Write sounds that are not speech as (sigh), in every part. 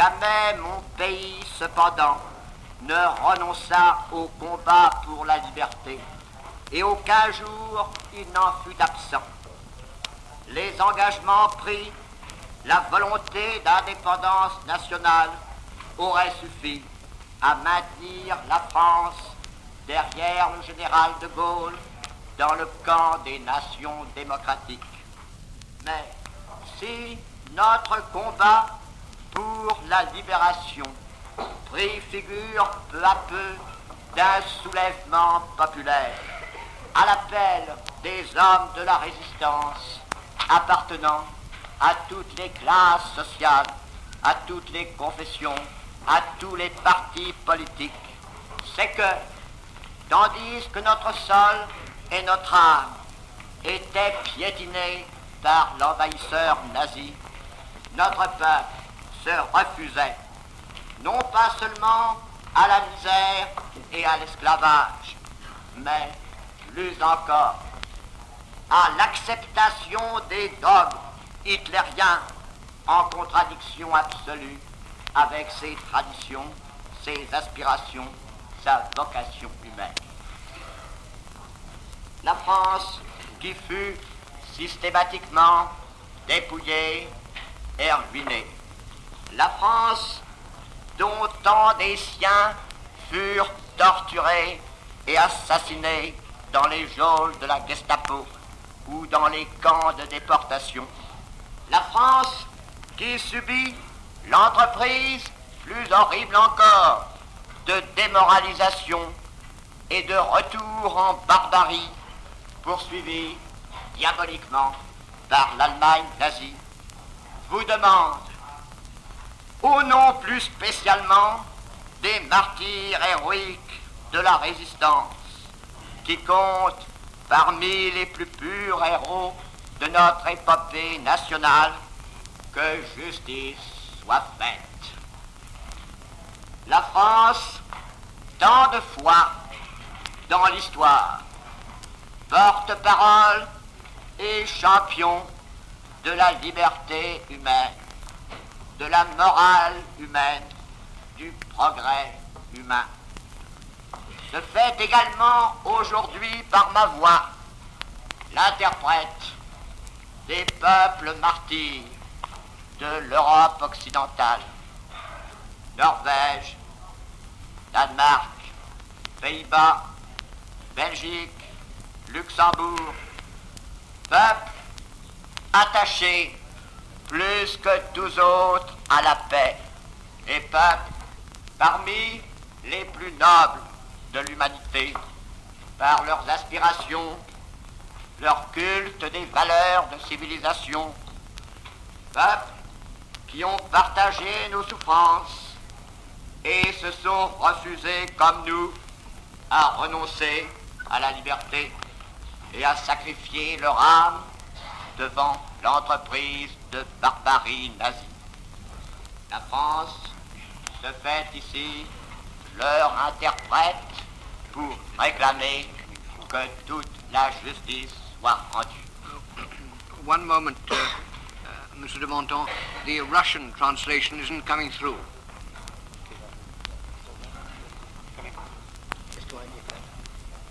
Jamais mon pays, cependant, ne renonça au combat pour la liberté, et aucun jour il n'en fut absent. Les engagements pris, la volonté d'indépendance nationale auraient suffi à maintenir la France derrière le général de Gaulle dans le camp des nations démocratiques. Mais si notre combat pour la libération. Prit figure peu à peu d'un soulèvement populaire, à l'appel des hommes de la résistance appartenant à toutes les classes sociales, à toutes les confessions, à tous les partis politiques, c'est que, tandis que notre sol et notre âme étaient piétinés par l'envahisseur nazi, notre peuple se refusait, non pas seulement à la misère et à l'esclavage, mais plus encore à l'acceptation des dogmes hitlériens en contradiction absolue avec ses traditions, ses aspirations, sa vocation humaine. La France, qui fut systématiquement dépouillée et ruinée. La France, dont tant des siens furent torturés et assassinés dans les geôles de la Gestapo ou dans les camps de déportation. La France qui subit l'entreprise plus horrible encore de démoralisation et de retour en barbarie poursuivi diaboliquement par l'Allemagne nazie, vous demande, au nom plus spécialement des martyrs héroïques de la résistance, qui comptent parmi les plus purs héros de notre épopée nationale, que justice soit faite. La France, tant de fois dans l'histoire, porte-parole et champion de la liberté humaine, de la morale humaine, du progrès humain. Se fait également aujourd'hui par ma voix l'interprète des peuples martyrs de l'Europe occidentale, Norvège, Danemark, Pays-Bas, Belgique, Luxembourg, peuple attaché plus que tous autres à la paix, et peuple parmi les plus nobles de l'humanité, par leurs aspirations, leur culte des valeurs de civilisation, peuple qui ont partagé nos souffrances et se sont refusés comme nous à renoncer à la liberté et à sacrifier leur âme devant l'entreprise de barbarie nazie. La France se fait ici leur interprète pour réclamer que toute la justice soit rendue. One moment, uh, uh, de Monton. The Russian translation isn't coming through.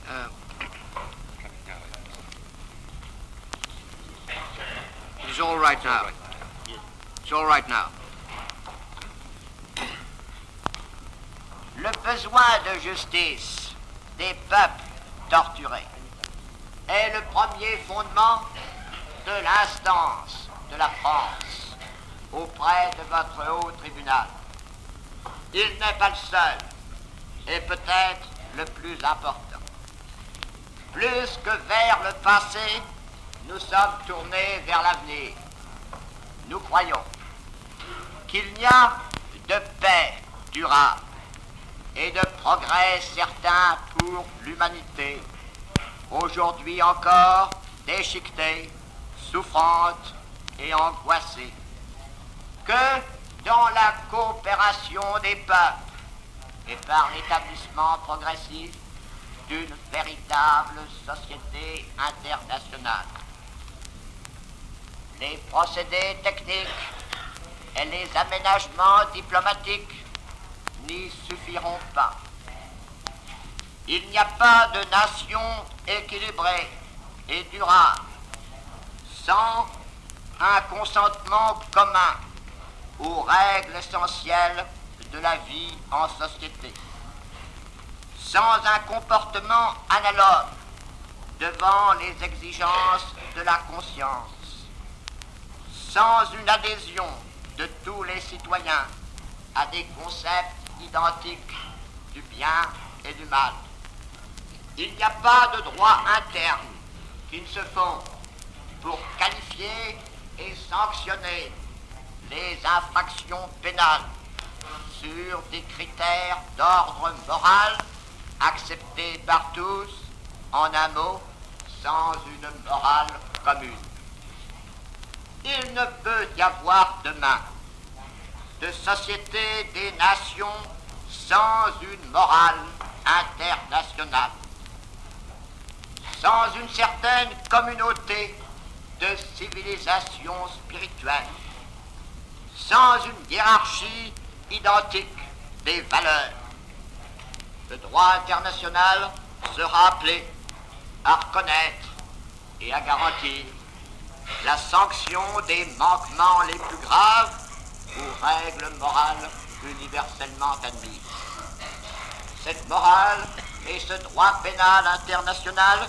Uh, it's all right now. It's all right now. Le besoin de justice des peuples torturés est le premier fondement de l'instance de la France auprès de votre haut tribunal. Il n'est pas le seul et peut-être le plus important. Plus que vers le passé, nous sommes tournés vers l'avenir. Nous croyons qu'il n'y a de paix durable et de progrès certain pour l'humanité, aujourd'hui encore déchiquetée, souffrante et angoissée, que dans la coopération des peuples et par l'établissement progressif d'une véritable société internationale. Les procédés techniques et les aménagements diplomatiques n'y suffiront pas. Il n'y a pas de nation équilibrée et durable sans un consentement commun aux règles essentielles de la vie en société, sans un comportement analogue devant les exigences de la conscience, sans une adhésion de tous les citoyens à des concepts identiques du bien et du mal. Il n'y a pas de droit interne qui ne se font pour qualifier et sanctionner les infractions pénales sur des critères d'ordre moral acceptés par tous, en un mot, sans une morale commune. Il ne peut y avoir demain de société des nations sans une morale internationale, sans une certaine communauté de civilisation spirituelle, sans une hiérarchie identique des valeurs. Le droit international sera appelé à reconnaître et à garantir la sanction des manquements les plus graves aux règles morales universellement admises. Cette morale et ce droit pénal international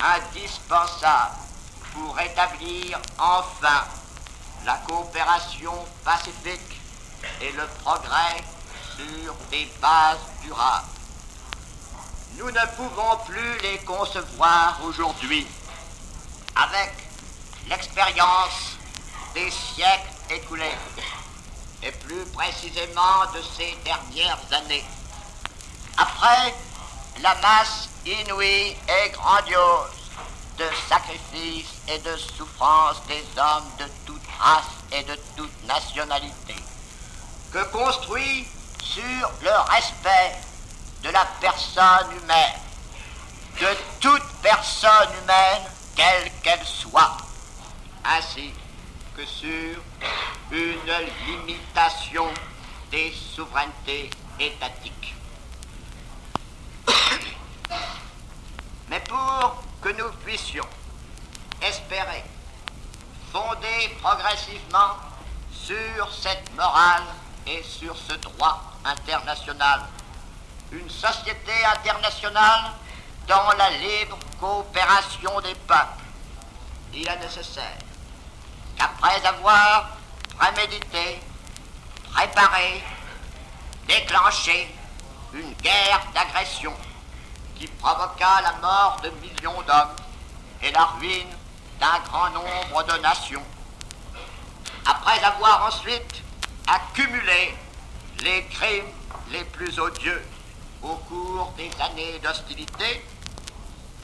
indispensable pour établir enfin la coopération pacifique et le progrès sur des bases durables. Nous ne pouvons plus les concevoir aujourd'hui avec l'expérience des siècles écoulés et plus précisément de ces dernières années. Après la masse inouïe et grandiose de sacrifices et de souffrances des hommes de toute race et de toute nationalité, que construit sur le respect de la personne humaine, de toute personne humaine, quelle qu'elle soit, ainsi que sur une limitation des souverainetés étatiques. Mais pour que nous puissions espérer fonder progressivement sur cette morale et sur ce droit international une société internationale dans la libre coopération des peuples, il est nécessaire qu'après avoir prémédité, préparé, déclenché une guerre d'agression qui provoqua la mort de millions d'hommes et la ruine d'un grand nombre de nations, après avoir ensuite accumulé les crimes les plus odieux au cours des années d'hostilité,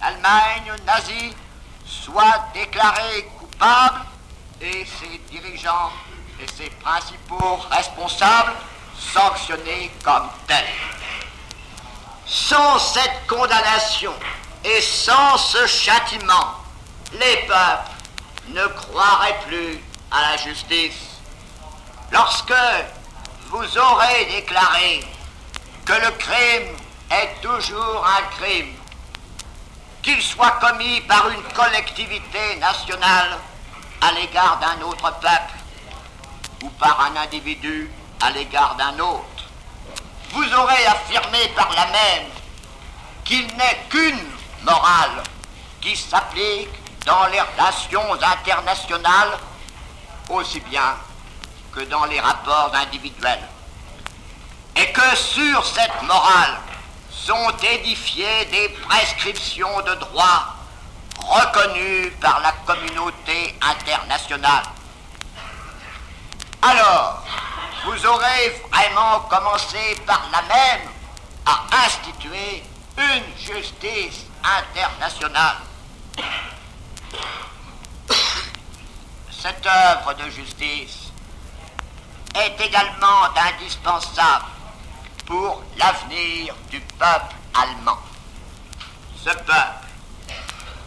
l'Allemagne nazie soit déclarée coupable et ses dirigeants et ses principaux responsables sanctionnés comme tels. Sans cette condamnation et sans ce châtiment, les peuples ne croiraient plus à la justice. Lorsque vous aurez déclaré que le crime est toujours un crime, qu'il soit commis par une collectivité nationale à l'égard d'un autre peuple ou par un individu à l'égard d'un autre. Vous aurez affirmé par la même qu'il n'est qu'une morale qui s'applique dans les relations internationales aussi bien que dans les rapports individuels et que sur cette morale sont édifiées des prescriptions de droit reconnues par la communauté internationale. Alors, vous aurez vraiment commencé par la même à instituer une justice internationale. Cette œuvre de justice est également indispensable pour l'avenir du peuple allemand. Ce peuple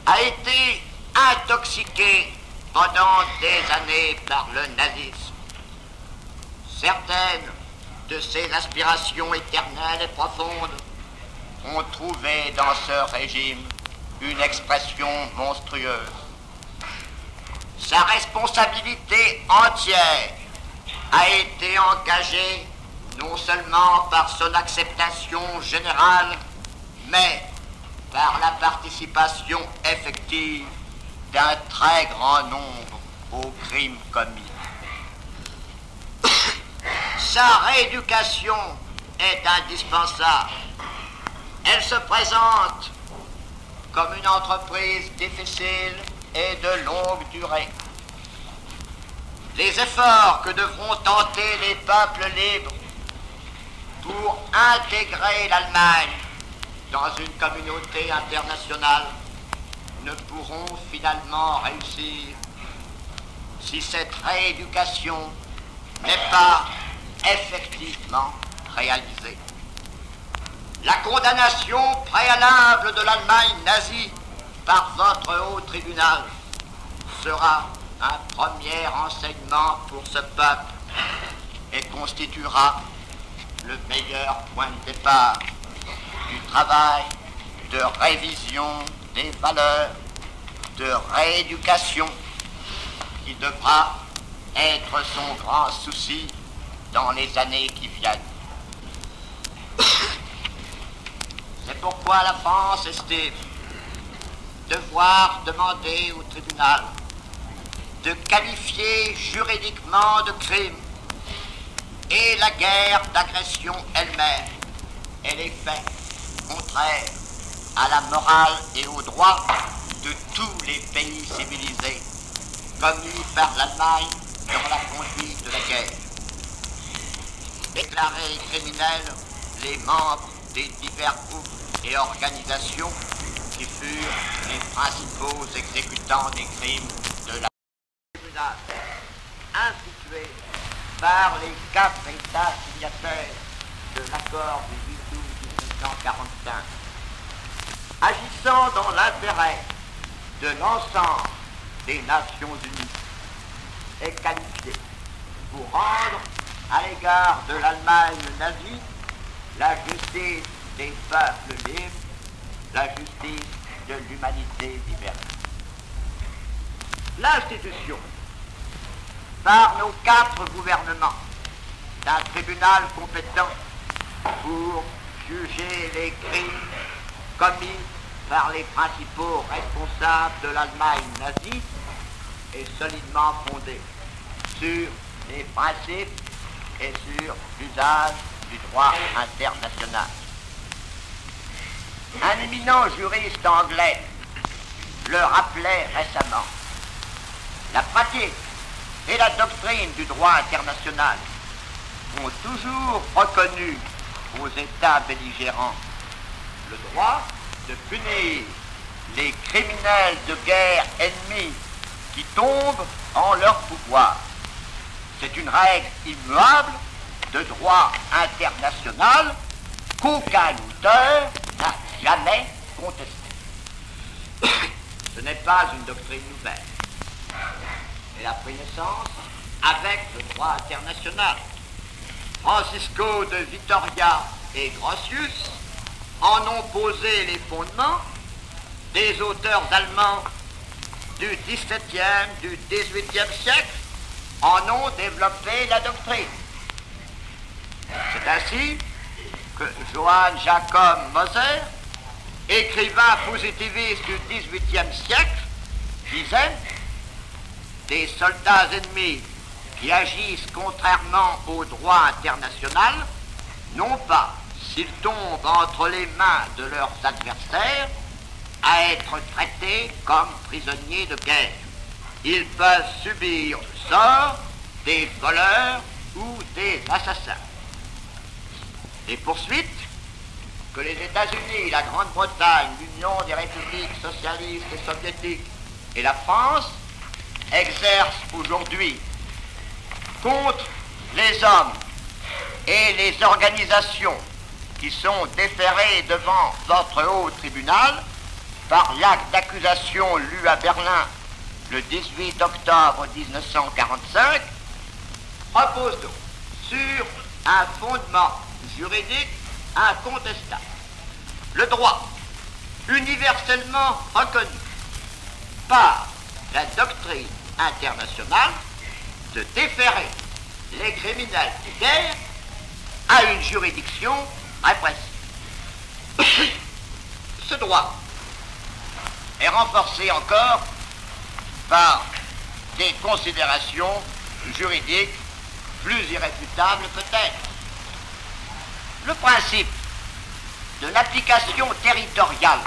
a été intoxiqué pendant des années par le nazisme. Certaines de ces aspirations éternelles et profondes ont trouvé dans ce régime une expression monstrueuse. Sa responsabilité entière a été engagée non seulement par son acceptation générale, mais par la participation effective d'un très grand nombre aux crimes commis. (coughs) Sa rééducation est indispensable. Elle se présente comme une entreprise difficile et de longue durée. Les efforts que devront tenter les peuples libres pour intégrer l'Allemagne dans une communauté internationale ne pourront finalement réussir si cette rééducation n'est pas effectivement réalisée. La condamnation préalable de l'Allemagne nazie par votre haut tribunal sera un premier enseignement pour ce peuple et constituera le meilleur point de départ du travail de révision des valeurs, de rééducation qui devra être son grand souci dans les années qui viennent. C'est pourquoi la France estime devoir demander au tribunal de qualifier juridiquement de crime et la guerre d'agression elle-même et les faits contraires à la morale et aux droits de tous les pays civilisés commis par l'Allemagne dans la conduite de la guerre. Déclarer criminels les membres des divers groupes et organisations qui furent les principaux exécutants des crimes de la institué par les quatre États signataires de l'accord du 8 août 1945, agissant dans l'intérêt de l'ensemble des Nations Unies, est qualifié pour rendre à l'égard de l'Allemagne nazie la justice des peuples libres, la justice de l'humanité diverse. L'institution, par nos quatre gouvernements, d'un tribunal compétent pour juger les crimes commis par les principaux responsables de l'Allemagne nazie est solidement fondé sur les principes et sur l'usage du droit international. Un éminent juriste anglais le rappelait récemment. La pratique et la doctrine du droit international ont toujours reconnu aux États belligérants le droit de punir les criminels de guerre ennemis qui tombent en leur pouvoir. C'est une règle immuable de droit international qu'aucun auteur n'a jamais contesté. Ce n'est pas une doctrine nouvelle. Elle a pris naissance avec le droit international. Francisco de Vitoria et Grotius en ont posé les fondements des auteurs allemands du XVIIe, du XVIIIe siècle en ont développé la doctrine. C'est ainsi que Johann Jacob Moser, écrivain positiviste du XVIIIe siècle, disait des soldats ennemis qui agissent contrairement au droit international n'ont pas, s'ils tombent entre les mains de leurs adversaires, à être traités comme prisonniers de guerre. Ils peuvent subir le sort des voleurs ou des assassins. Les poursuites que les États-Unis, la Grande-Bretagne, l'Union des républiques socialistes et soviétiques et la France exercent aujourd'hui contre les hommes et les organisations qui sont déférés devant votre haut tribunal par l'acte d'accusation lu à Berlin le 18 octobre 1945 repose donc sur un fondement juridique incontestable. Le droit, universellement reconnu par la doctrine internationale, de déférer les criminels de guerre à une juridiction répressive. (coughs) Ce droit est renforcé encore par des considérations juridiques plus irréfutables peut-être. Le principe de l'application territoriale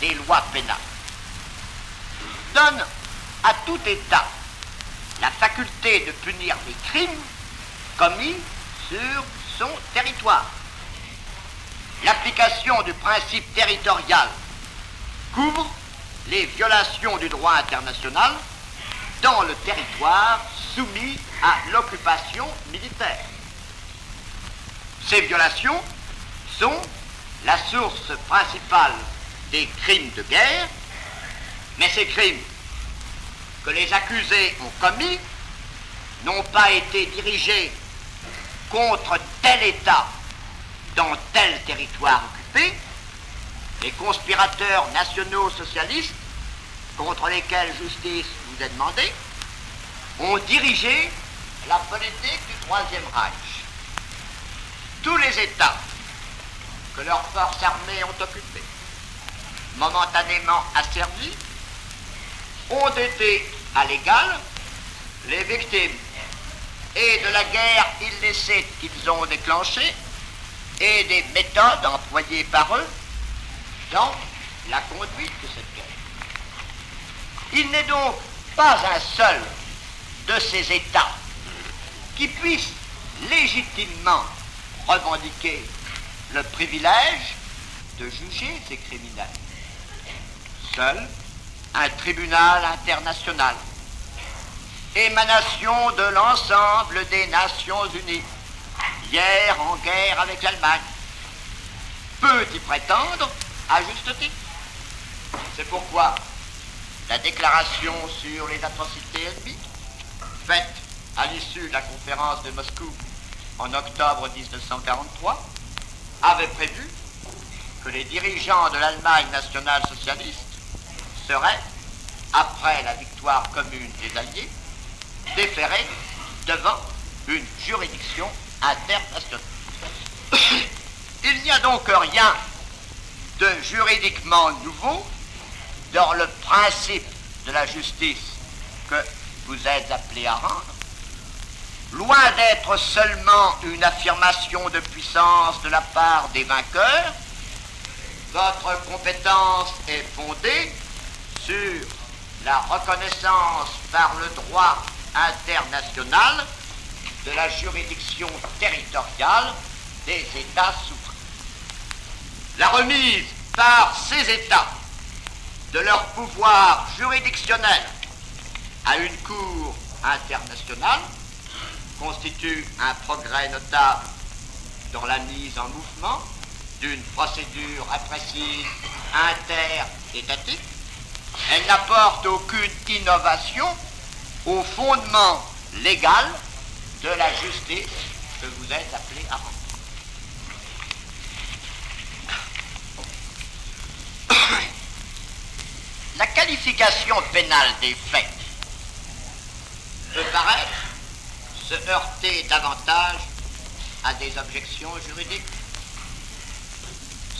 des lois pénales donne à tout État la faculté de punir les crimes commis sur son territoire. L'application du principe territorial couvre les violations du droit international dans le territoire soumis à l'occupation militaire. Ces violations sont la source principale des crimes de guerre, mais ces crimes que les accusés ont commis n'ont pas été dirigés contre tel État dans tel territoire occupé, les conspirateurs nationaux socialistes contre lesquels justice vous est demandée ont dirigé la politique du Troisième Reich. Tous les États que leurs forces armées ont occupés, momentanément asservis, ont été à l'égal les victimes et de la guerre illicite qu'ils ont déclenchée et des méthodes employées par eux dans la conduite de cette guerre. Il n'est donc pas un seul de ces États qui puisse légitimement revendiquer le privilège de juger ces criminels. Seul un tribunal international, émanation de l'ensemble des Nations Unies, hier en guerre avec l'Allemagne, peut y prétendre à juste titre. C'est pourquoi la déclaration sur les atrocités ennemies, faite à l'issue de la conférence de Moscou en octobre 1943, avait prévu que les dirigeants de l'Allemagne nationale socialiste seraient, après la victoire commune des Alliés, déférés devant une juridiction internationale. (coughs) Il n'y a donc rien de juridiquement nouveau dans le principe de la justice que vous êtes appelés à rendre, loin d'être seulement une affirmation de puissance de la part des vainqueurs, votre compétence est fondée sur la reconnaissance par le droit international de la juridiction territoriale des États souverains. La remise par ces États de leur pouvoir juridictionnel à une cour internationale constitue un progrès notable dans la mise en mouvement d'une procédure répressive interétatique elle n'apporte aucune innovation au fondement légal de la justice que vous êtes appelé à rendre. La qualification pénale des faits peut paraître se heurter davantage à des objections juridiques.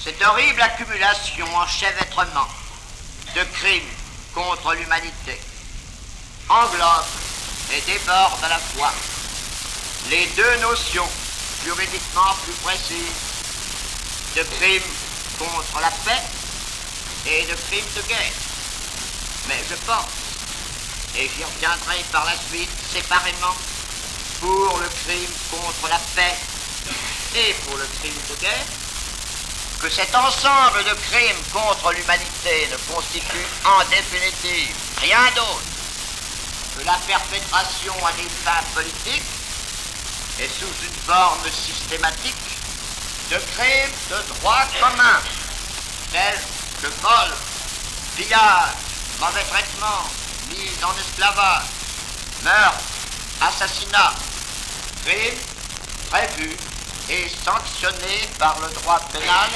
Cette horrible accumulation, enchevêtrement de crimes contre l'humanité englobe et déborde à la fois les deux notions juridiquement plus précises de crimes contre la paix et de crimes de guerre. Mais je pense, et j'y reviendrai par la suite séparément, pour le crime contre la paix et pour le crime de guerre, que cet ensemble de crimes contre l'humanité ne constitue en définitive rien d'autre que la perpétration à des fins politiques et sous une forme systématique de crimes de droit commun tels que vol, pillage, mauvais traitement, mise en esclavage, meurtre, assassinat, crimes prévue et sanctionnée par le droit pénal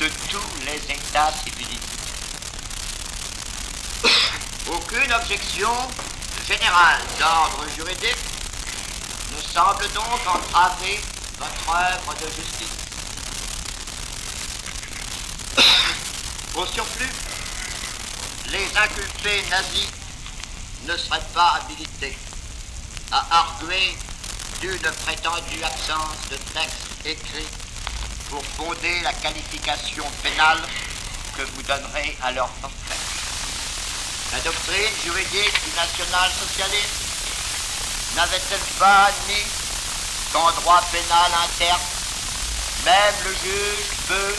de tous les États civilisés. (coughs) Aucune objection générale d'ordre juridique ne semble donc entraver votre œuvre de justice. (coughs) Au surplus, les inculpés nazis ne seraient pas habilités à arguer d'une prétendue absence de texte écrit pour fonder la qualification pénale que vous donnerez à leur forfait. La doctrine juridique du national-socialisme n'avait-elle pas admis qu'en droit pénal interne, même le juge peut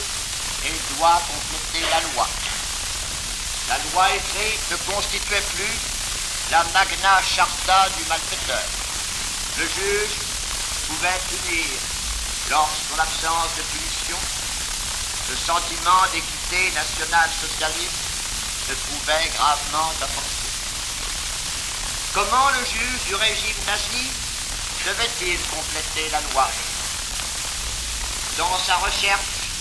et doit compléter la loi La loi écrite ne constituait plus la magna charta du malfaiteur. Le juge pouvait punir lorsqu'en l'absence de punition, le sentiment d'équité nationale-socialiste se trouvait gravement offensé. Comment le juge du régime nazi devait-il compléter la loi? Dans sa recherche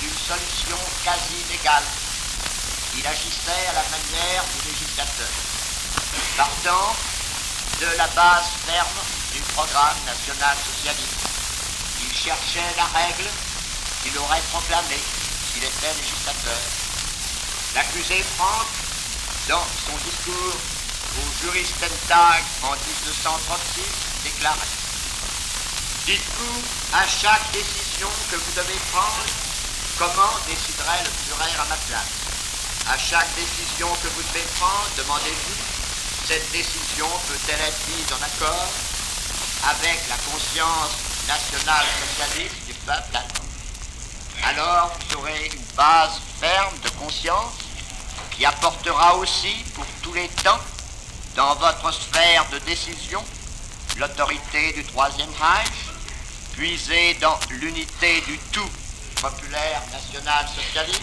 d'une solution quasi légale, il agissait à la manière du législateur, partant de la base ferme du programme national socialiste. Il cherchait la règle qu'il aurait proclamée s'il était législateur. L'accusé Franck, dans son discours au Juristentag en 1936, déclarait Dites-vous à chaque décision que vous devez prendre comment déciderait le Führer à ma place. À chaque décision que vous devez prendre, demandez-vous cette décision peut-elle être mise en accord avec la conscience nationale socialiste du peuple allemand? Alors vous aurez une base ferme de conscience qui apportera aussi pour tous les temps dans votre sphère de décision l'autorité du Troisième Reich, puisée dans l'unité du tout populaire national socialiste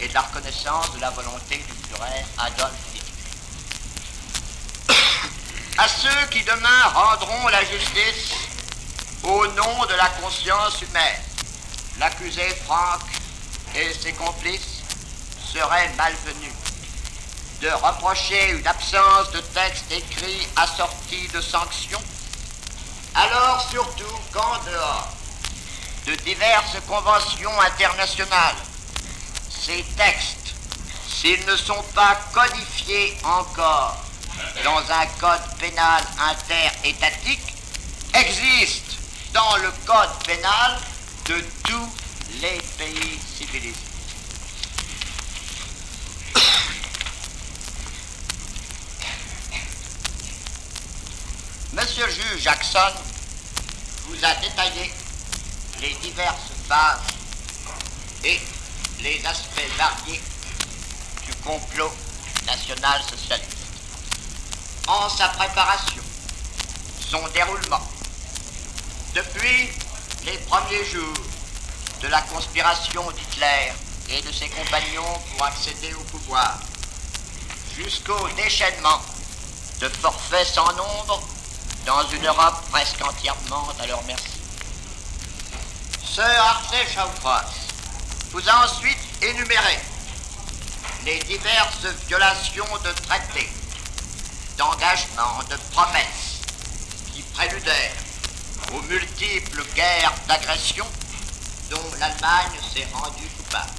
et de la reconnaissance de la volonté du Führer Adolf. À ceux qui demain rendront la justice au nom de la conscience humaine, l'accusé Franck et ses complices seraient malvenus. De reprocher une absence de texte écrit assorti de sanctions, alors surtout qu'en dehors de diverses conventions internationales, ces textes, s'ils ne sont pas codifiés encore dans un code pénal interétatique, existent dans le code pénal de tous les pays civilisés. Monsieur le juge Jackson vous a détaillé les diverses phases et les aspects variés du complot national-socialiste. En sa préparation, son déroulement, depuis les premiers jours de la conspiration d'Hitler et de ses compagnons pour accéder au pouvoir, jusqu'au déchaînement de forfaits sans nombre dans une Europe presque entièrement à leur merci. Sir Arthur Chaufras vous a ensuite énuméré les diverses violations de traités, d'engagements, de promesses qui préludèrent aux multiples guerres d'agression dont l'Allemagne s'est rendue coupable.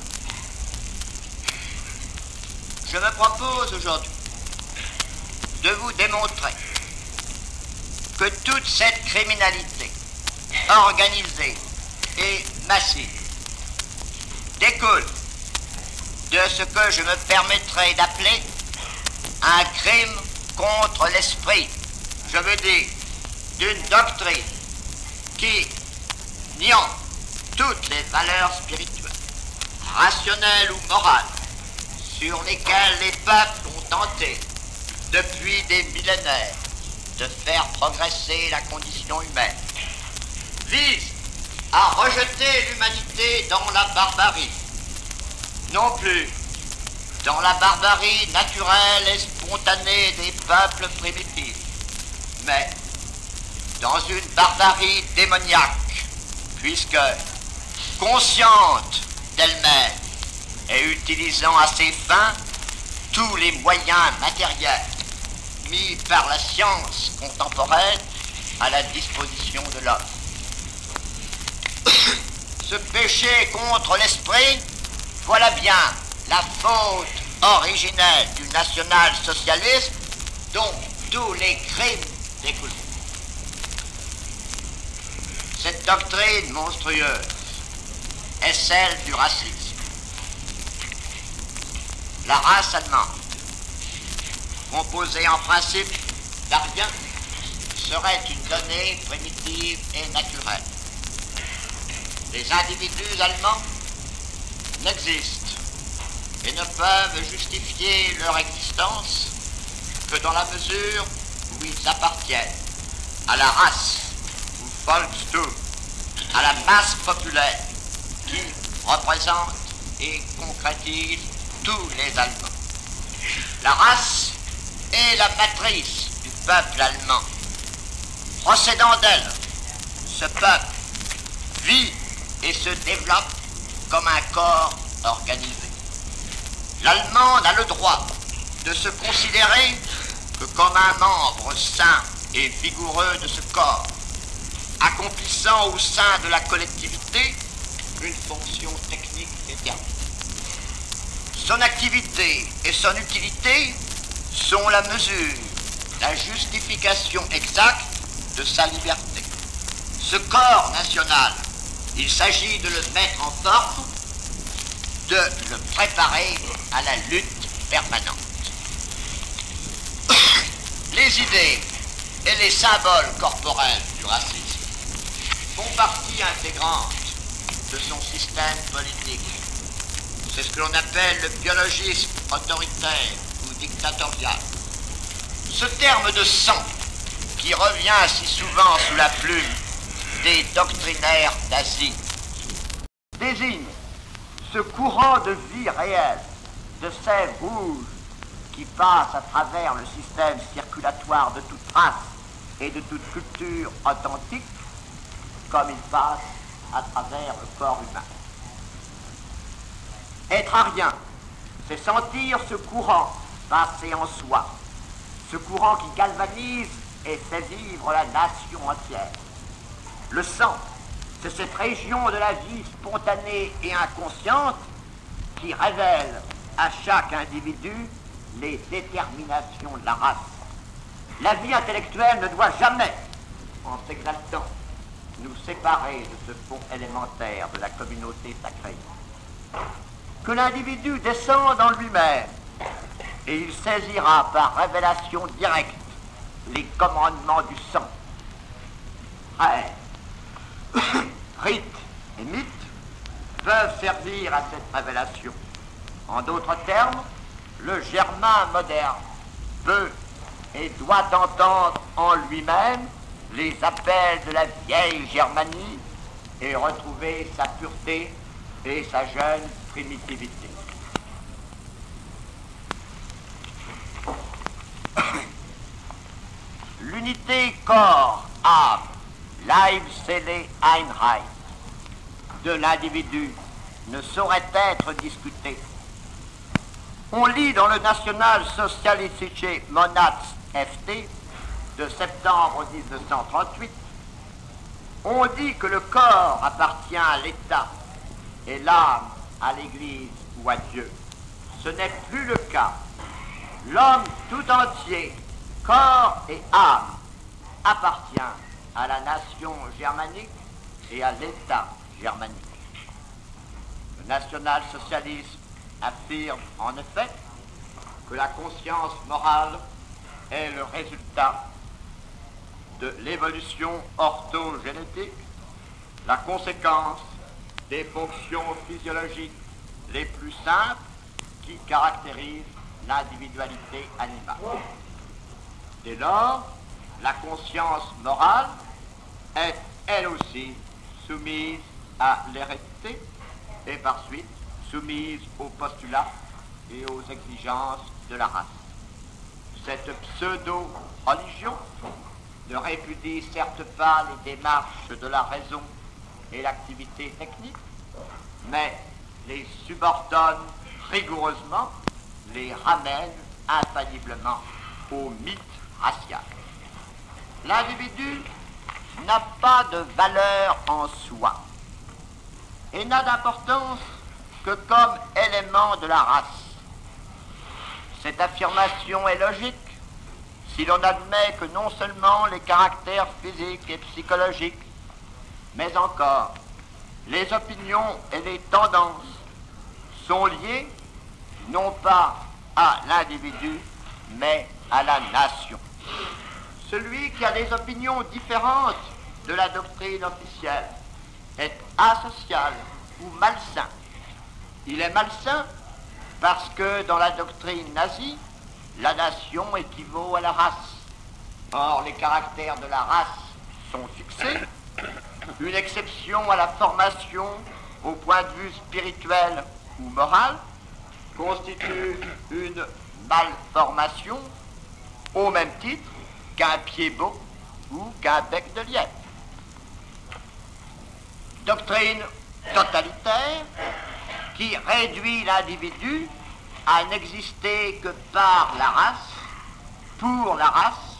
Je me propose aujourd'hui de vous démontrer que toute cette criminalité organisée et massive découle de ce que je me permettrai d'appeler un crime contre l'esprit, je veux dire d'une doctrine qui, niant toutes les valeurs spirituelles, rationnelles ou morales, sur lesquelles les peuples ont tenté depuis des millénaires de faire progresser la condition humaine, vise à rejeter l'humanité dans la barbarie, non plus dans la barbarie naturelle et spontanée des peuples primitifs, mais dans une barbarie démoniaque, puisque, consciente d'elle-même et utilisant à ses fins tous les moyens matériels mis par la science contemporaine à la disposition de l'homme. (coughs) Ce péché contre l'esprit, voilà bien la faute originelle du national-socialisme dont tous les crimes découlent. Cette doctrine monstrueuse est celle du racisme. La race allemande, composée en principe d'Ariens, serait une donnée primitive et naturelle. Les individus allemands n'existent et ne peuvent justifier leur existence que dans la mesure où ils appartiennent à la race, ou Volkstum, à la masse populaire qui représente et concrétise tous les Allemands. La race est la matrice du peuple allemand. Procédant d'elle, ce peuple vit et se développe comme un corps organisé. L'Allemand a le droit de se considérer que comme un membre sain et vigoureux de ce corps, accomplissant au sein de la collectivité une fonction technique déterminée. Son activité et son utilité sont la mesure, la justification exacte de sa liberté. Ce corps national, il s'agit de le mettre en forme, de le préparer à la lutte permanente. (coughs) Les idées et les symboles corporels du racisme font partie intégrante de son système politique. C'est ce que l'on appelle le biologisme autoritaire ou dictatorial. Ce terme de sang, qui revient si souvent sous la plume des doctrinaires d'Asie, désigne ce courant de vie réel, de sève rouge, qui passe à travers le système circulatoire de toute race et de toute culture authentique, comme il passe à travers le corps humain. Être arien, c'est sentir ce courant passer en soi, ce courant qui galvanise et fait vivre la nation entière. Le sang, c'est cette région de la vie spontanée et inconsciente qui révèle à chaque individu les déterminations de la race. La vie intellectuelle ne doit jamais, en s'exaltant, nous séparer de ce fond élémentaire de la communauté sacrée. Que l'individu descende en lui-même et il saisira par révélation directe les commandements du sang. (coughs) rite et mythe peuvent servir à cette révélation. En d'autres termes, le germain moderne peut et doit entendre en lui-même les appels de la vieille Germanie et retrouver sa pureté et sa jeune primitivité. (coughs) L'unité corps-âme, Leib, Einheit de l'individu ne saurait être discutée. On lit dans le National Socialistische Monats FT de septembre 1938, on dit que le corps appartient à l'État et l'âme à l'Église ou à Dieu. Ce n'est plus le cas. L'homme tout entier, corps et âme, appartient à la nation germanique et à l'État germanique. Le national-socialisme affirme en effet que la conscience morale est le résultat de l'évolution orthogénétique, la conséquence des fonctions physiologiques les plus simples qui caractérisent l'individualité animale. Dès lors, la conscience morale est elle aussi soumise à l'hérédité et par suite soumise aux postulats et aux exigences de la race. Cette pseudo-religion ne répudie certes pas les démarches de la raison et l'activité technique, mais les subordonne rigoureusement, les ramène infailliblement au mythe racial. L'individu n'a pas de valeur en soi et n'a d'importance que comme élément de la race. Cette affirmation est logique si l'on admet que non seulement les caractères physiques et psychologiques, mais encore les opinions et les tendances sont liées non pas à l'individu, mais à la nation. Celui qui a des opinions différentes de la doctrine officielle est asocial ou malsain. Il est malsain parce que dans la doctrine nazie, la nation équivaut à la race. Or, les caractères de la race sont fixés. Une exception à la formation au point de vue spirituel ou moral constitue une malformation au même titre qu'un pied beau ou qu'un bec de lièvre. Doctrine totalitaire qui réduit l'individu à n'exister que par la race, pour la race,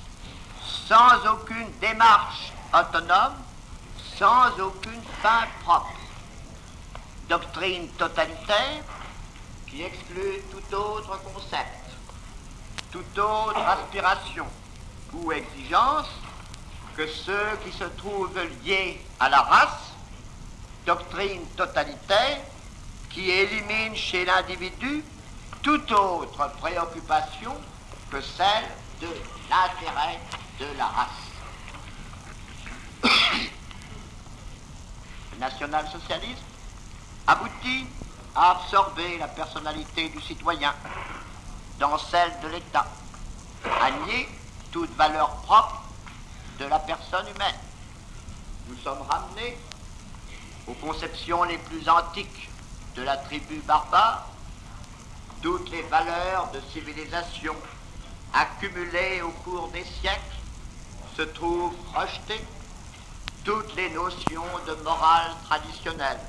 sans aucune démarche autonome, sans aucune fin propre. Doctrine totalitaire qui exclut tout autre concept, toute autre aspiration ou exigence que ceux qui se trouvent liés à la race, doctrine totalitaire qui élimine chez l'individu toute autre préoccupation que celle de l'intérêt de la race. Le national-socialisme aboutit à absorber la personnalité du citoyen dans celle de l'État, à nier toute valeur propre de la personne humaine. Nous sommes ramenés aux conceptions les plus antiques de la tribu barbare, toutes les valeurs de civilisation accumulées au cours des siècles se trouvent rejetées, toutes les notions de morale traditionnelle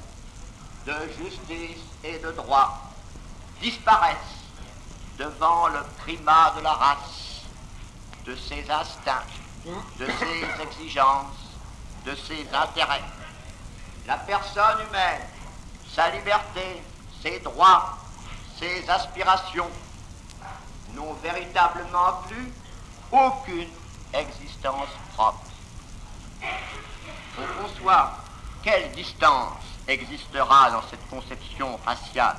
de justice et de droit disparaissent devant le primat de la race, de ses instincts, de ses exigences, de ses intérêts. La personne humaine, sa liberté, ses droits, ses aspirations n'ont véritablement plus aucune existence propre. On conçoit quelle distance existera dans cette conception raciale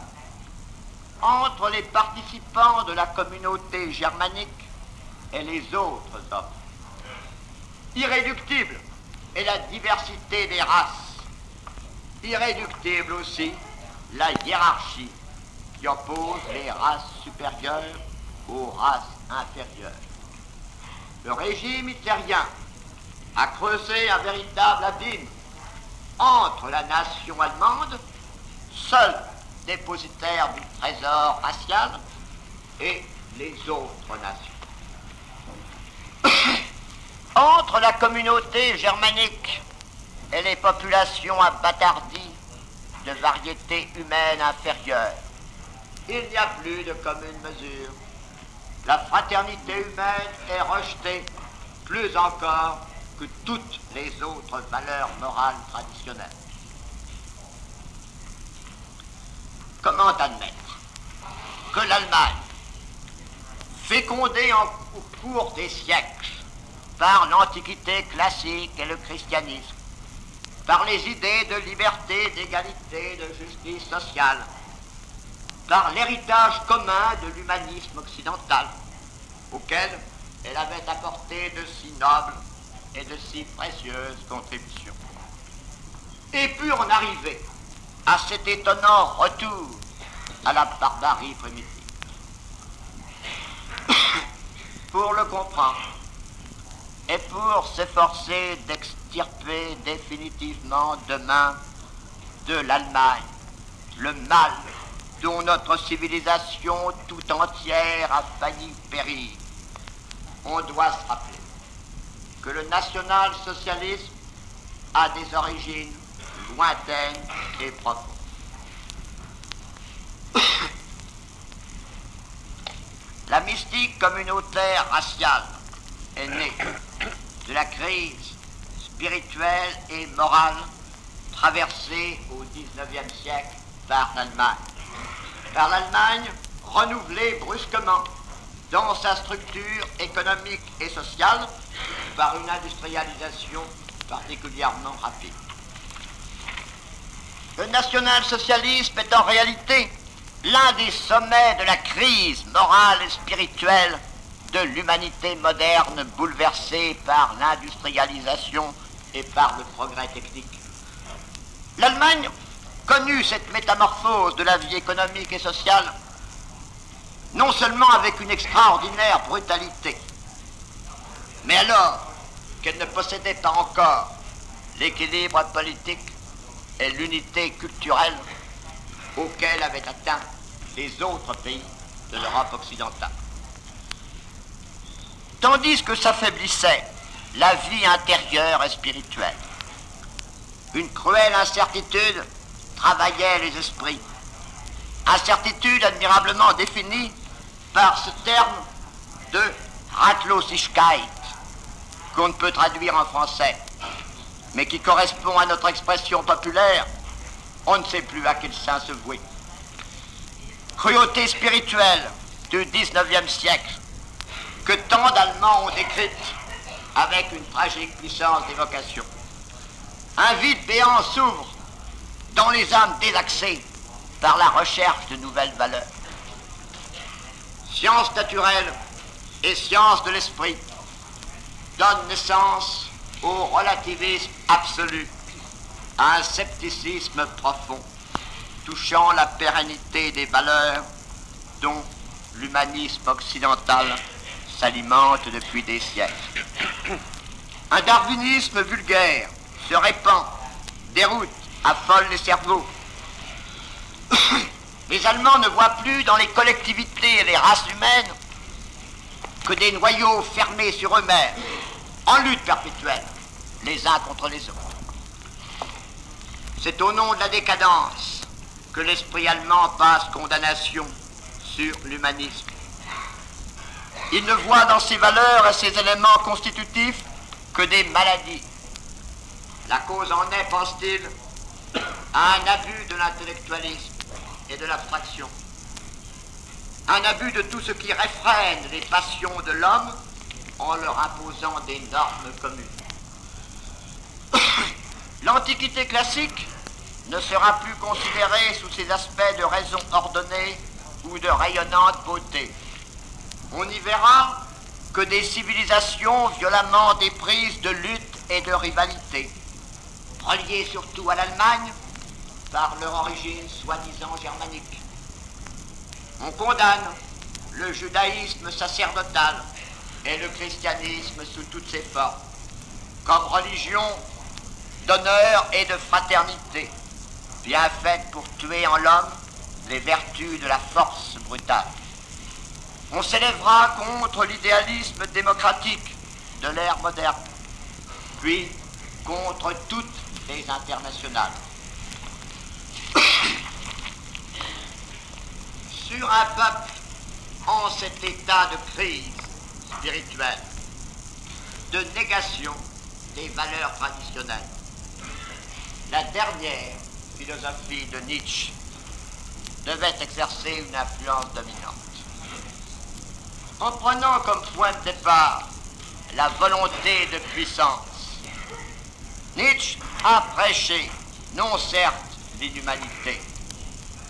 entre les participants de la communauté germanique et les autres hommes. Irréductible est la diversité des races. Irréductible aussi la hiérarchie qui oppose les races supérieures aux races inférieures. Le régime hitlérien a creusé un véritable abîme entre la nation allemande, seule dépositaire du trésor racial, et les autres nations. (coughs) entre la communauté germanique et les populations abattardies de variétés humaines inférieures, il n'y a plus de commune mesure. La fraternité humaine est rejetée, plus encore que toutes les autres valeurs morales traditionnelles. Comment admettre que l'Allemagne, fécondée en, des siècles par l'Antiquité classique et le christianisme, par les idées de liberté, d'égalité, de justice sociale, par l'héritage commun de l'humanisme occidental, auquel elle avait apporté de si nobles et de si précieuses contributions. Et puis en arriver à cet étonnant retour à la barbarie primitive. Pour le comprendre et pour s'efforcer d'extirper définitivement demain de l'Allemagne le mal dont notre civilisation tout entière a failli périr, on doit se rappeler que le national-socialisme a des origines lointaines et profondes. La mystique communautaire raciale est née de la crise spirituelle et morale traversée au XIXe siècle par l'Allemagne. Par l'Allemagne renouvelée brusquement dans sa structure économique et sociale par une industrialisation particulièrement rapide. Le national-socialisme est en réalité l'un des sommets de la crise morale et spirituelle de l'humanité moderne bouleversée par l'industrialisation et par le progrès technique. L'Allemagne connut cette métamorphose de la vie économique et sociale non seulement avec une extraordinaire brutalité, mais alors qu'elle ne possédait pas encore l'équilibre politique et l'unité culturelle auxquels avaient atteint les autres pays de l'Europe occidentale. Tandis que s'affaiblissait la vie intérieure et spirituelle, une cruelle incertitude travaillait les esprits. Incertitude admirablement définie par ce terme de Ratlosigkeit, qu'on ne peut traduire en français, mais qui correspond à notre expression populaire, on ne sait plus à quel saint se vouer. Cruauté spirituelle du XIXe siècle, que tant d'Allemands ont décrite avec une tragique puissance d'évocation. Un vide béant s'ouvre dans les âmes désaxées par la recherche de nouvelles valeurs. Science naturelle et science de l'esprit donnent naissance au relativisme absolu, un scepticisme profond touchant la pérennité des valeurs dont l'humanisme occidental s'alimente depuis des siècles. Un darwinisme vulgaire se répand, déroute, affole les cerveaux. Les Allemands ne voient plus dans les collectivités et les races humaines que des noyaux fermés sur eux-mêmes, en lutte perpétuelle, les uns contre les autres. C'est au nom de la décadence que l'esprit allemand passe condamnation sur l'humanisme. Il ne voit dans ses valeurs et ses éléments constitutifs que des maladies. La cause en est, pense-t-il, un abus de l'intellectualisme et de l'abstraction. Un abus de tout ce qui réfrène les passions de l'homme en leur imposant des normes communes. (coughs) L'Antiquité classique ne sera plus considérée sous ses aspects de raison ordonnée ou de rayonnante beauté. On y verra que des civilisations violemment déprises de lutte et de rivalité, reliées surtout à l'Allemagne par leur origine soi-disant germanique. On condamne le judaïsme sacerdotal et le christianisme sous toutes ses formes, comme religion d'honneur et de fraternité, bien faite pour tuer en l'homme les vertus de la force brutale. On s'élèvera contre l'idéalisme démocratique de l'ère moderne, puis contre toutes les internationales. Sur un peuple en cet état de crise spirituelle, de négation des valeurs traditionnelles, la dernière philosophie de Nietzsche devait exercer une influence dominante. En prenant comme point de départ la volonté de puissance, Nietzsche a prêché non certes l'inhumanité,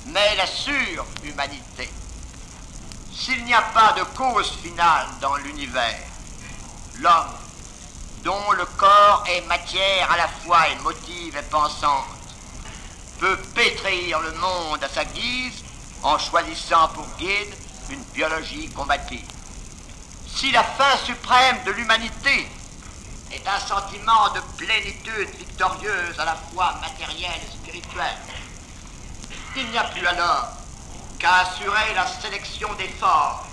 mais la surhumanité. S'il n'y a pas de cause finale dans l'univers, l'homme, dont le corps est matière à la fois émotive et pensante, peut pétrir le monde à sa guise en choisissant pour guide une biologie combative. Si la fin suprême de l'humanité est un sentiment de plénitude victorieuse à la fois matérielle et spirituelle, il n'y a plus alors qu'à assurer la sélection des forts,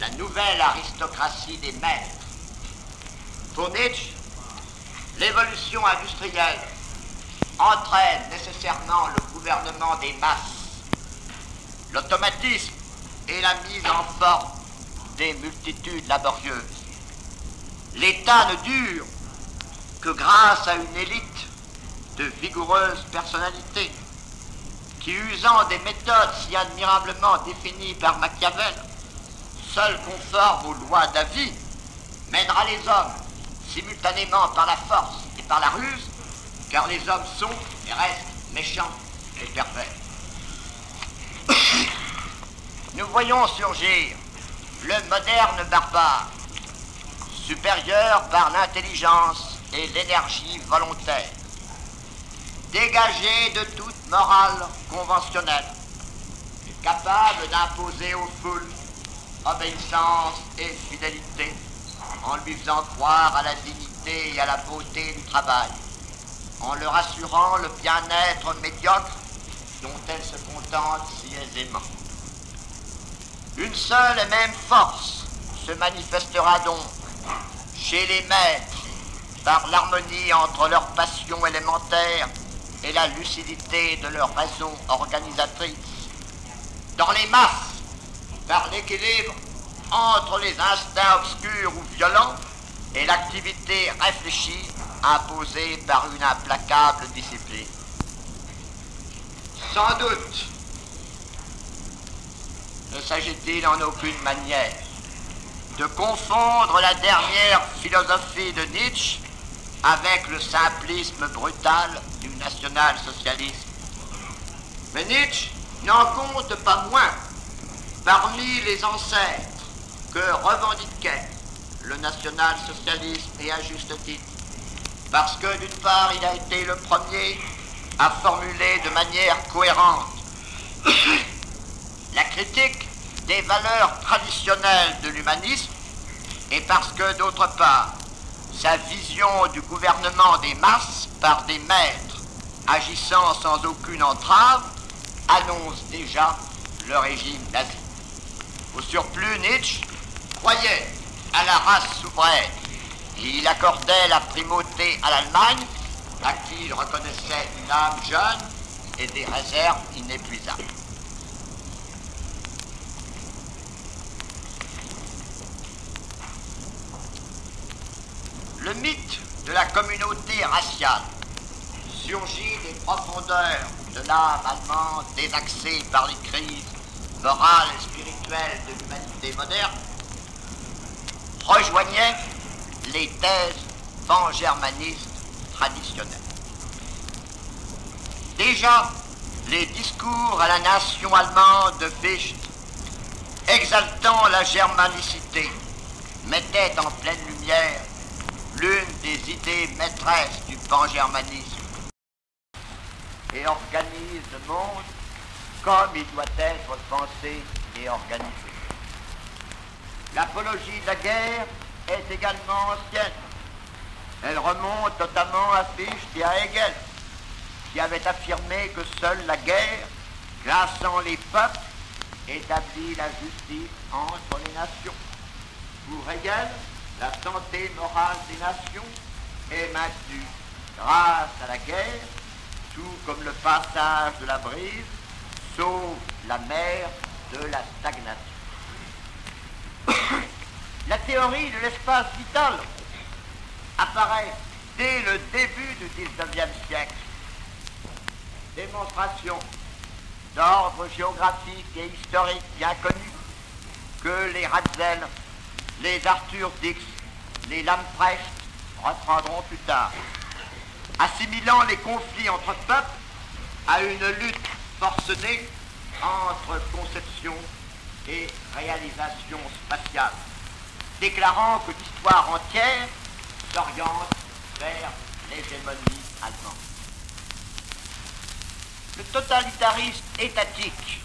la nouvelle aristocratie des maîtres. Pour Nietzsche, l'évolution industrielle entraîne nécessairement le gouvernement des masses, l'automatisme et la mise en forme des multitudes laborieuses. L'État ne dure que grâce à une élite de vigoureuses personnalités qui, usant des méthodes si admirablement définies par Machiavel, seul conforme aux lois d'avis, mènera les hommes simultanément par la force et par la ruse, car les hommes sont et restent méchants et pervers. Nous voyons surgir le moderne barbare, supérieur par l'intelligence et l'énergie volontaire, dégagé de toute morale conventionnelle, capable d'imposer aux foules obéissance et fidélité, en lui faisant croire à la dignité et à la beauté du travail, en leur assurant le bien-être médiocre dont elles se contentent si aisément. Une seule et même force se manifestera donc chez les maîtres par l'harmonie entre leurs passions élémentaires et la lucidité de leur raison organisatrice. Dans les masses, par l'équilibre entre les instincts obscurs ou violents et l'activité réfléchie imposée par une implacable discipline. Sans doute ne s'agit-il en aucune manière de confondre la dernière philosophie de Nietzsche avec le simplisme brutal du national-socialisme. Mais Nietzsche n'en compte pas moins parmi les ancêtres que revendiquait le national-socialisme et à juste titre. Parce que d'une part, il a été le premier à formuler de manière cohérente (clears throat) la critique des valeurs traditionnelles de l'humanisme et parce que d'autre part, sa vision du gouvernement des masses par des maîtres agissant sans aucune entrave annonce déjà le régime nazi. Au surplus, Nietzsche croyait à la race souveraine. Il accordait la primauté à l'Allemagne, à qui il reconnaissait une âme jeune et des réserves inépuisables. Le mythe de la communauté raciale surgit des profondeurs de l'âme allemande désaxée par les crises morales et spirituelles de l'humanité moderne, rejoignait les thèses pan-germanistes traditionnelles. Déjà, les discours à la nation allemande de Fichte, exaltant la germanicité, mettaient en pleine lumière l'une des idées maîtresses du pan-germanisme et organise le monde comme il doit être pensé et organisé. L'apologie de la guerre est également ancienne. Elle remonte notamment à Fichte et à Hegel, qui avaient affirmé que seule la guerre, classant les peuples, établit la justice entre les nations. Pour Hegel, la santé morale des nations est maintenue grâce à la guerre, tout comme le passage de la brise sauve la mer de la stagnation. La théorie de l'espace vital apparaît dès le début du XIXe siècle. Démonstration d'ordre géographique et historique bien connu que les Ratzel les Arthur Dix, les Lamprecht reprendront plus tard, assimilant les conflits entre peuples à une lutte forcenée entre conception et réalisation spatiale, déclarant que l'histoire entière s'oriente vers l'hégémonie allemande. Le totalitarisme étatique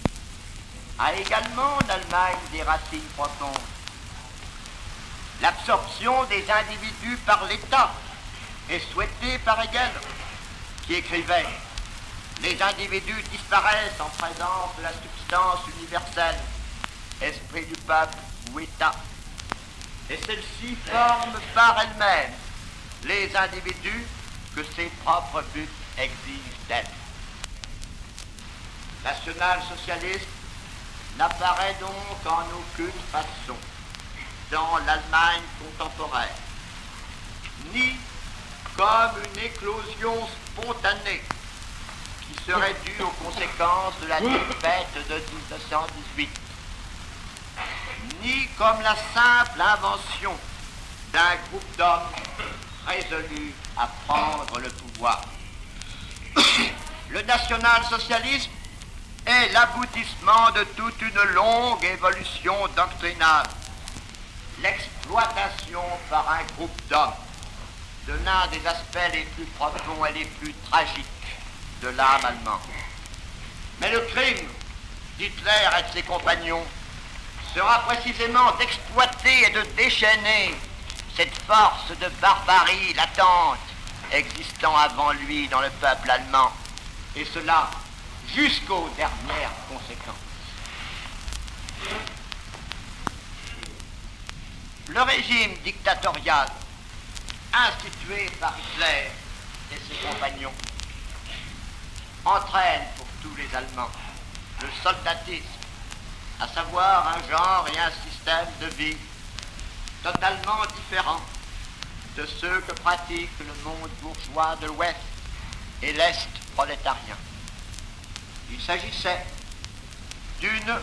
a également en Allemagne des racines profondes L'absorption des individus par l'État est souhaitée par Hegel, qui écrivait Les individus disparaissent en présence de la substance universelle, esprit du peuple ou État. Et celle-ci forme par elle-même les individus que ses propres buts exigent d'elle. National-socialiste n'apparaît donc en aucune façon dans l'Allemagne contemporaine, ni comme une éclosion spontanée qui serait due aux conséquences de la défaite de 1918, ni comme la simple invention d'un groupe d'hommes résolus à prendre le pouvoir. (coughs) Le national-socialisme est l'aboutissement de toute une longue évolution doctrinale. L'exploitation par un groupe d'hommes de l'un des aspects les plus profonds et les plus tragiques de l'âme allemande. Mais le crime d'Hitler et de ses compagnons sera précisément d'exploiter et de déchaîner cette force de barbarie latente existant avant lui dans le peuple allemand, et cela jusqu'aux dernières conséquences. Le régime dictatorial institué par Hitler et ses compagnons entraîne pour tous les Allemands le soldatisme, à savoir un genre et un système de vie totalement différents de ceux que pratique le monde bourgeois de l'Ouest et l'Est prolétarien. Il s'agissait d'une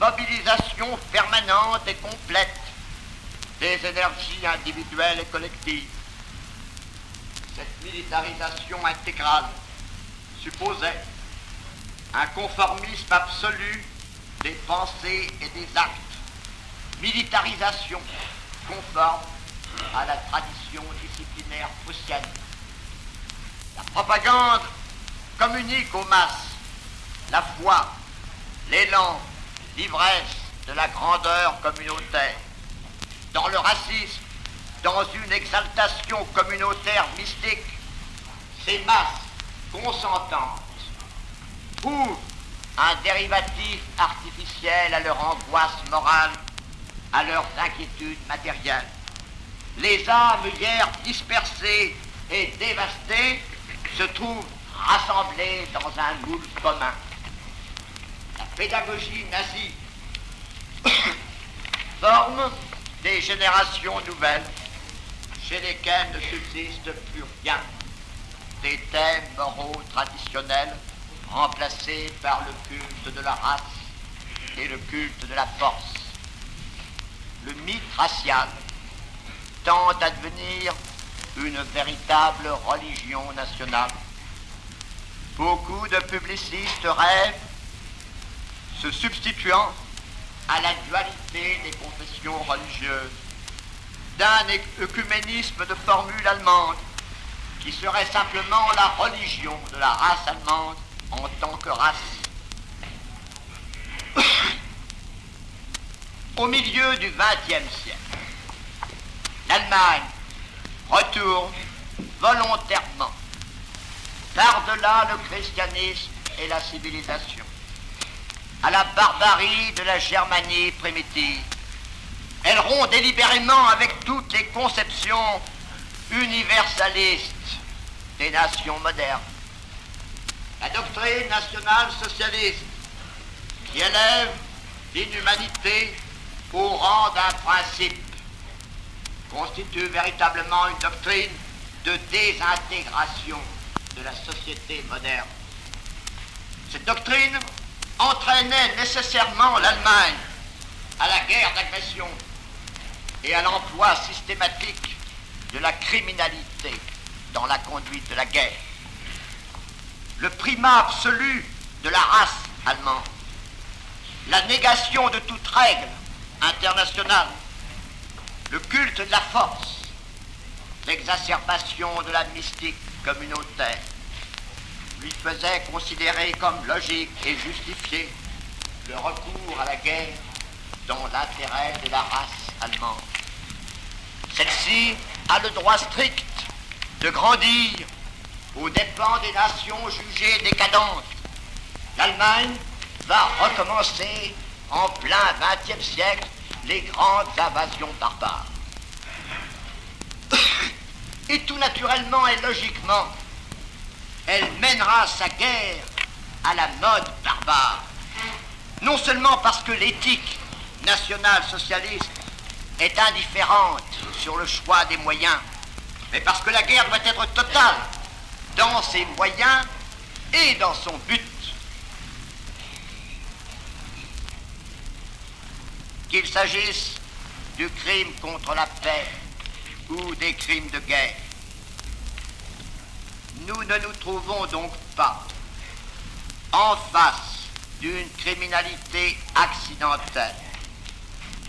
mobilisation permanente et complète des énergies individuelles et collectives. Cette militarisation intégrale supposait un conformisme absolu des pensées et des actes, militarisation conforme à la tradition disciplinaire prussienne. La propagande communique aux masses la foi, l'élan, l'ivresse de la grandeur communautaire. Dans le racisme, dans une exaltation communautaire mystique, ces masses consentantes trouvent un dérivatif artificiel à leur angoisse morale, à leurs inquiétudes matérielles. Les âmes hier dispersées et dévastées se trouvent rassemblées dans un moule commun pédagogie nazie (coughs) forme des générations nouvelles chez lesquelles ne subsiste plus rien des thèmes moraux traditionnels remplacés par le culte de la race et le culte de la force. Le mythe racial tend à devenir une véritable religion nationale. Beaucoup de publicistes rêvent se substituant à la dualité des confessions religieuses, d'un œcuménisme de formule allemande qui serait simplement la religion de la race allemande en tant que race. Au milieu du XXe siècle, l'Allemagne retourne volontairement par-delà le christianisme et la civilisation à la barbarie de la Germanie primitive. Elle rompt délibérément avec toutes les conceptions universalistes des nations modernes. La doctrine nationale socialiste qui élève l'inhumanité au rang d'un principe constitue véritablement une doctrine de désintégration de la société moderne. Cette doctrine entraînait nécessairement l'Allemagne à la guerre d'agression et à l'emploi systématique de la criminalité dans la conduite de la guerre. Le primat absolu de la race allemande, la négation de toute règle internationale, le culte de la force, l'exacerbation de la mystique communautaire, lui faisait considérer comme logique et justifié le recours à la guerre dans l'intérêt de la race allemande. Celle-ci a le droit strict de grandir aux dépens des nations jugées décadentes. L'Allemagne va recommencer en plein XXe siècle les grandes invasions barbares. (coughs) Et tout naturellement et logiquement, elle mènera sa guerre à la mode barbare. Non seulement parce que l'éthique nationale socialiste est indifférente sur le choix des moyens, mais parce que la guerre doit être totale dans ses moyens et dans son but. Qu'il s'agisse du crime contre la paix ou des crimes de guerre. Nous ne nous trouvons donc pas en face d'une criminalité accidentelle,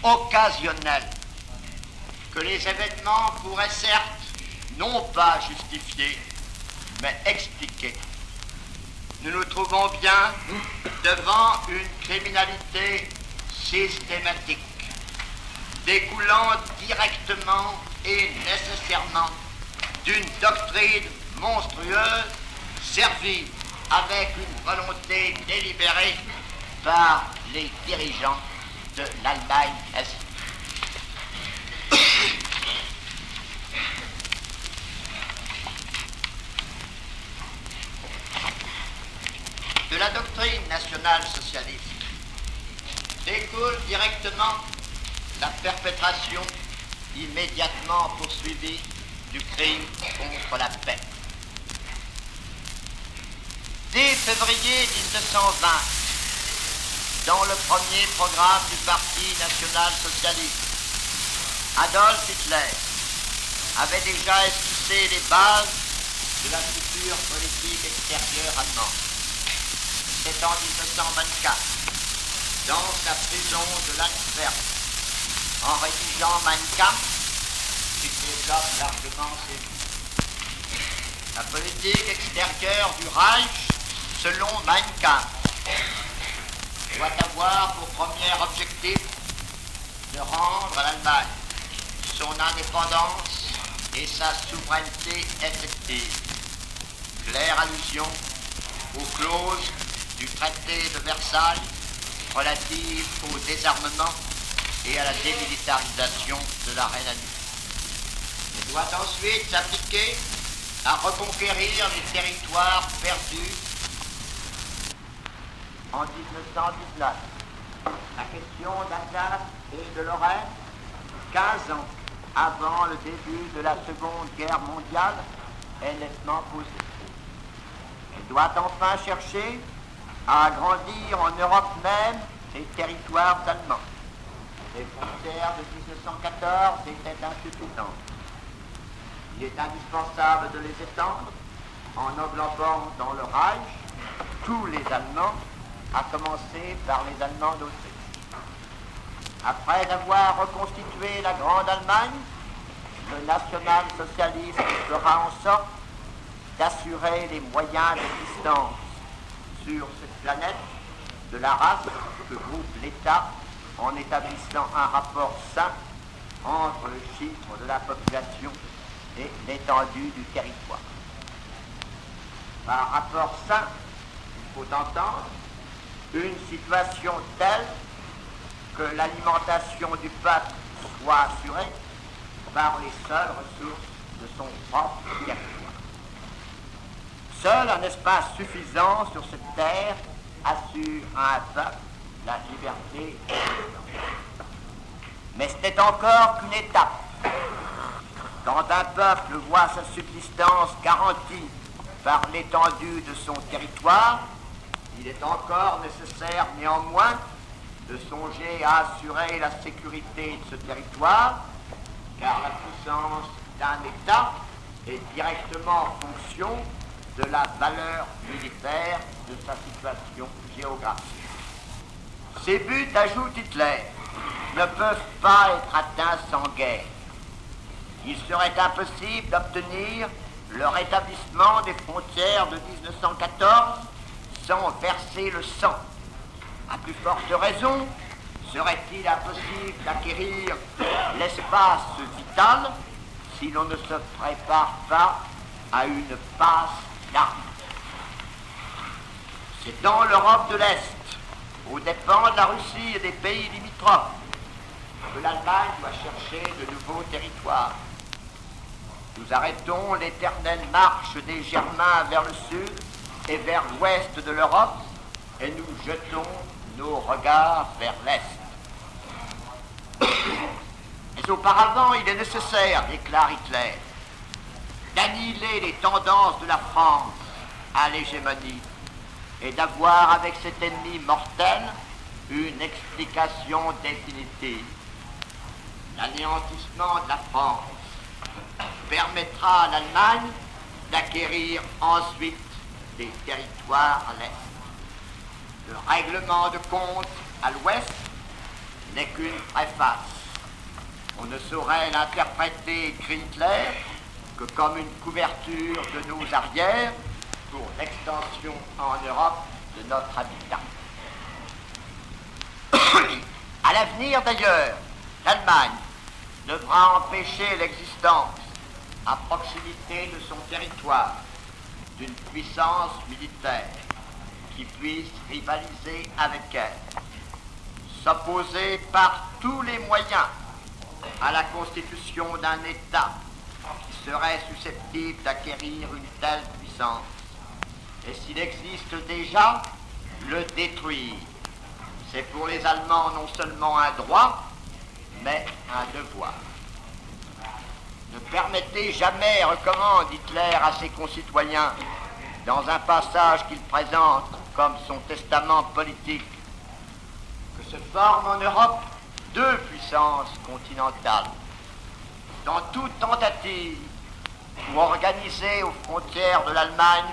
occasionnelle, que les événements pourraient certes non pas justifier, mais expliquer. Nous nous trouvons bien devant une criminalité systématique, découlant directement et nécessairement d'une doctrine monstrueuse servie avec une volonté délibérée par les dirigeants de l'Allemagne nazie. De la doctrine nationale socialiste découle directement la perpétration immédiatement poursuivie du crime contre la paix. Dès février 1920, dans le premier programme du Parti national socialiste, Adolf Hitler avait déjà esquissé les bases de la future politique extérieure allemande. C'est en 1924, dans sa prison de Landsberg, en rédigeant Mein Kampf, qu'il développe largement ses. La politique extérieure du Reich, selon Mein Kampf, doit avoir pour premier objectif de rendre à l'Allemagne son indépendance et sa souveraineté effective. Claire allusion aux clauses du traité de Versailles relatives au désarmement et à la démilitarisation de la Rhénanie. Il doit ensuite s'appliquer à reconquérir les territoires perdus en 1919. La question d'Alsace et de Lorraine, 15 ans avant le début de la Seconde Guerre mondiale, est nettement posée. Elle doit enfin chercher à agrandir en Europe même les territoires allemands. Les frontières de 1914 étaient insuffisantes. Il est indispensable de les étendre en englobant dans le Reich tous les Allemands, à commencer par les Allemands d'Autriche. Après avoir reconstitué la Grande Allemagne, le national-socialisme fera en sorte d'assurer les moyens d'existence sur cette planète de la race que groupe l'État en établissant un rapport sain entre le chiffre de la population et l'étendue du territoire. Par rapport sain, il faut entendre une situation telle que l'alimentation du peuple soit assurée par les seules ressources de son propre territoire. Seul un espace suffisant sur cette terre assure à un peuple la liberté. Mais ce n'est encore qu'une étape. Quand un peuple voit sa subsistance garantie par l'étendue de son territoire, il est encore nécessaire néanmoins de songer à assurer la sécurité de ce territoire, car la puissance d'un État est directement en fonction de la valeur militaire de sa situation géographique. Ces buts, ajoute Hitler, ne peuvent pas être atteints sans guerre. Il serait impossible d'obtenir le rétablissement des frontières de 1914 sans verser le sang. À plus forte raison, serait-il impossible d'acquérir l'espace vital si l'on ne se prépare pas à une passe C'est dans l'Europe de l'Est, aux dépens de la Russie et des pays limitrophes, que l'Allemagne doit chercher de nouveaux territoires. Nous arrêtons l'éternelle marche des Germains vers le sud et vers l'ouest de l'Europe et nous jetons nos regards vers l'est. Mais auparavant, il est nécessaire, déclare Hitler, d'annihiler les tendances de la France à l'hégémonie et d'avoir avec cet ennemi mortel une explication définitive. L'anéantissement de la France permettra à l'Allemagne d'acquérir ensuite des territoires à l'Est. Le règlement de compte à l'Ouest n'est qu'une préface. On ne saurait l'interpréter, écrit Hitler, que comme une couverture de nos arrières pour l'extension en Europe de notre habitat. (coughs) à l'avenir d'ailleurs, l'Allemagne devra empêcher l'existence à proximité de son territoire d'une puissance militaire qui puisse rivaliser avec elle, s'opposer par tous les moyens à la constitution d'un État serait susceptible d'acquérir une telle puissance, et s'il existe déjà, le détruire. C'est pour les Allemands non seulement un droit, mais un devoir. Ne permettez jamais, recommande Hitler à ses concitoyens, dans un passage qu'il présente comme son testament politique, que se forment en Europe deux puissances continentales. Dans toute tentative pour organiser aux frontières de l'Allemagne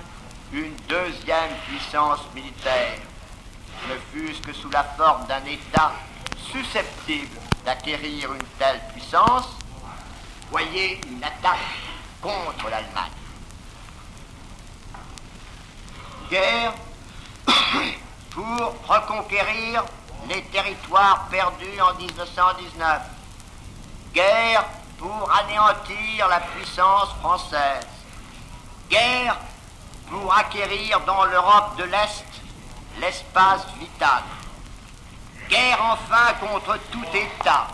une deuxième puissance militaire, ne fût-ce que sous la forme d'un État susceptible d'acquérir une telle puissance, voyez une attaque contre l'Allemagne. Guerre (coughs) pour reconquérir les territoires perdus en 1919. Guerre pour anéantir la puissance française. Guerre pour acquérir dans l'Europe de l'Est l'espace vital. Guerre enfin contre tout État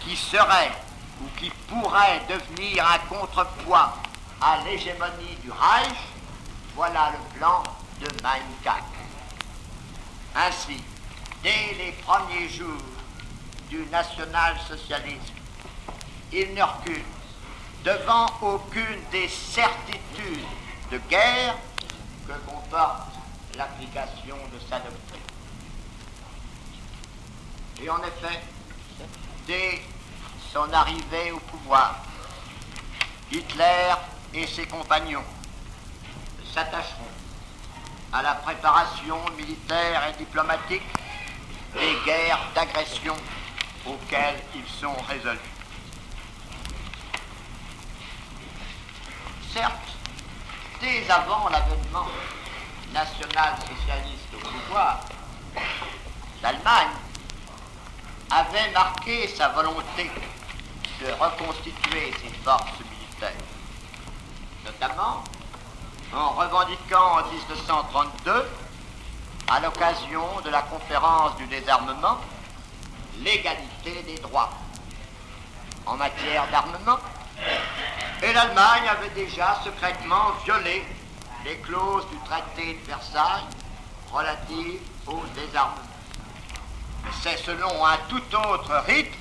qui serait ou qui pourrait devenir un contrepoids à l'hégémonie du Reich, voilà le plan de Mein Kampf. Ainsi, dès les premiers jours du national-socialisme, il ne recule devant aucune des certitudes de guerre que comporte l'application de sa doctrine. Et en effet, dès son arrivée au pouvoir, Hitler et ses compagnons s'attacheront à la préparation militaire et diplomatique des guerres d'agression auxquelles ils sont résolus. Certes, dès avant l'avènement national-socialiste au pouvoir, l'Allemagne avait marqué sa volonté de reconstituer ses forces militaires, notamment en revendiquant en 1932, à l'occasion de la conférence du désarmement, l'égalité des droits en matière d'armement, et l'Allemagne avait déjà secrètement violé les clauses du traité de Versailles relatives au désarmement. C'est selon un tout autre rythme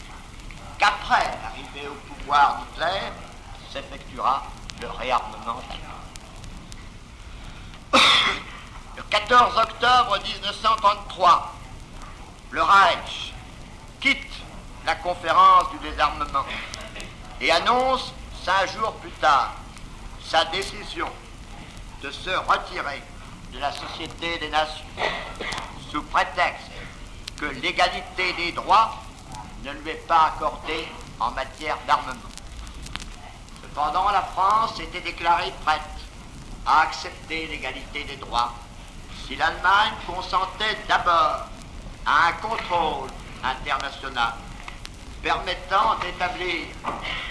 qu'après l'arrivée au pouvoir d'Hitler s'effectuera le réarmement Le 14 octobre 1933, le Reich quitte la conférence du désarmement et annonce cinq jours plus tard sa décision de se retirer de la Société des Nations sous prétexte que l'égalité des droits ne lui est pas accordée en matière d'armement. Cependant, la France était déclarée prête à accepter l'égalité des droits si l'Allemagne consentait d'abord à un contrôle international permettant d'établir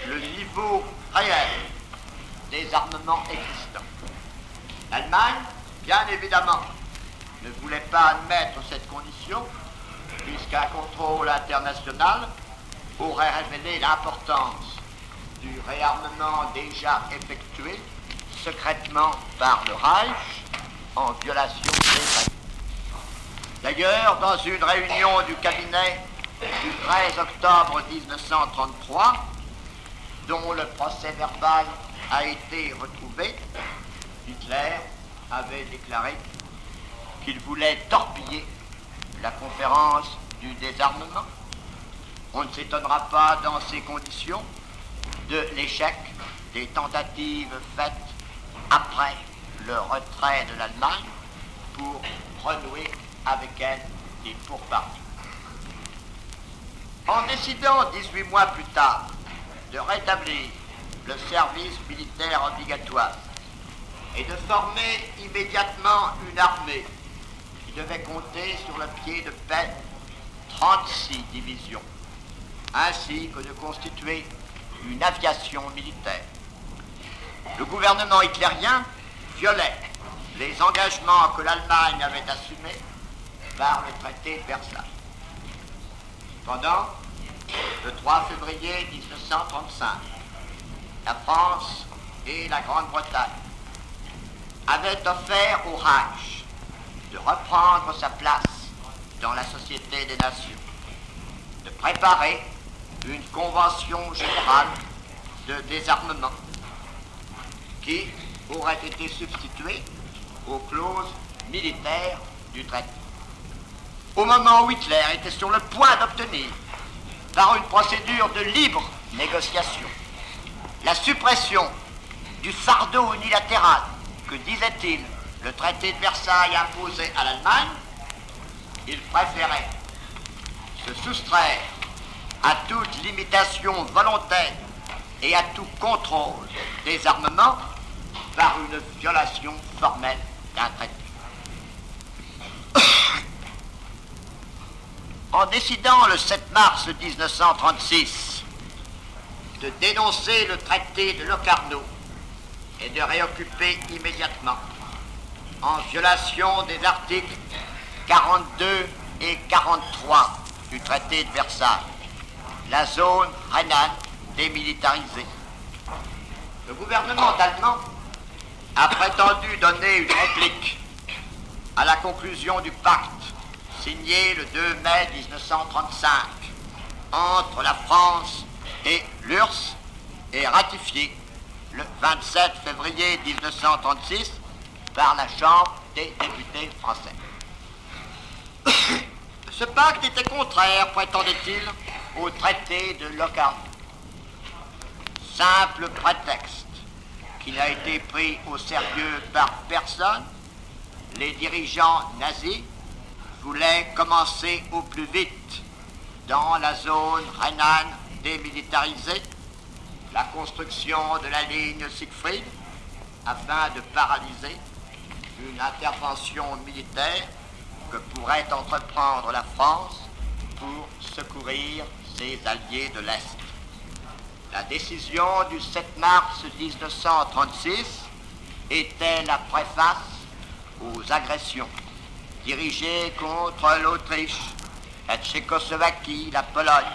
le niveau réel des armements existants. L'Allemagne, bien évidemment, ne voulait pas admettre cette condition, puisqu'un contrôle international aurait révélé l'importance du réarmement déjà effectué secrètement par le Reich en violation des D'ailleurs, dans une réunion du cabinet du 13 octobre 1933, dont le procès verbal a été retrouvé, Hitler avait déclaré qu'il voulait torpiller la conférence du désarmement. On ne s'étonnera pas dans ces conditions de l'échec des tentatives faites après le retrait de l'Allemagne pour renouer avec elle des pourparlers. En décidant 18 mois plus tard de rétablir le service militaire obligatoire et de former immédiatement une armée qui devait compter sur le pied de paix 36 divisions, ainsi que de constituer une aviation militaire. Le gouvernement hitlérien violait les engagements que l'Allemagne avait assumés par le traité de Versailles. Cependant, le 3 février 1935, la France et la Grande-Bretagne avaient offert au Reich de reprendre sa place dans la Société des Nations, de préparer une convention générale de désarmement qui aurait été substituée aux clauses militaires du traité. Au moment où Hitler était sur le point d'obtenir, par une procédure de libre négociation, la suppression du fardeau unilatéral que, disait-il, le traité de Versailles imposait à l'Allemagne, il préférait se soustraire à toute limitation volontaire et à tout contrôle des armements par une violation formelle d'un traité. En décidant le 7 mars 1936 de dénoncer le traité de Locarno et de réoccuper immédiatement, en violation des articles 42 et 43 du traité de Versailles, la zone rhénane démilitarisée. Le gouvernement allemand a prétendu donner une réplique à la conclusion du pacte signé le 2 mai 1935 entre la France et l'URSS et ratifié le 27 février 1936 par la Chambre des députés français. (coughs) Ce pacte était contraire, prétendait-il, au traité de Locarno. Simple prétexte qui n'a été pris au sérieux par personne, les dirigeants nazis voulaient commencer au plus vite dans la zone rhénane démilitarisée la construction de la ligne Siegfried afin de paralyser une intervention militaire que pourrait entreprendre la France pour secourir ses alliés de l'Est. La décision du 7 mars 1936 était la préface aux agressions dirigées contre l'Autriche, la Tchécoslovaquie, la Pologne.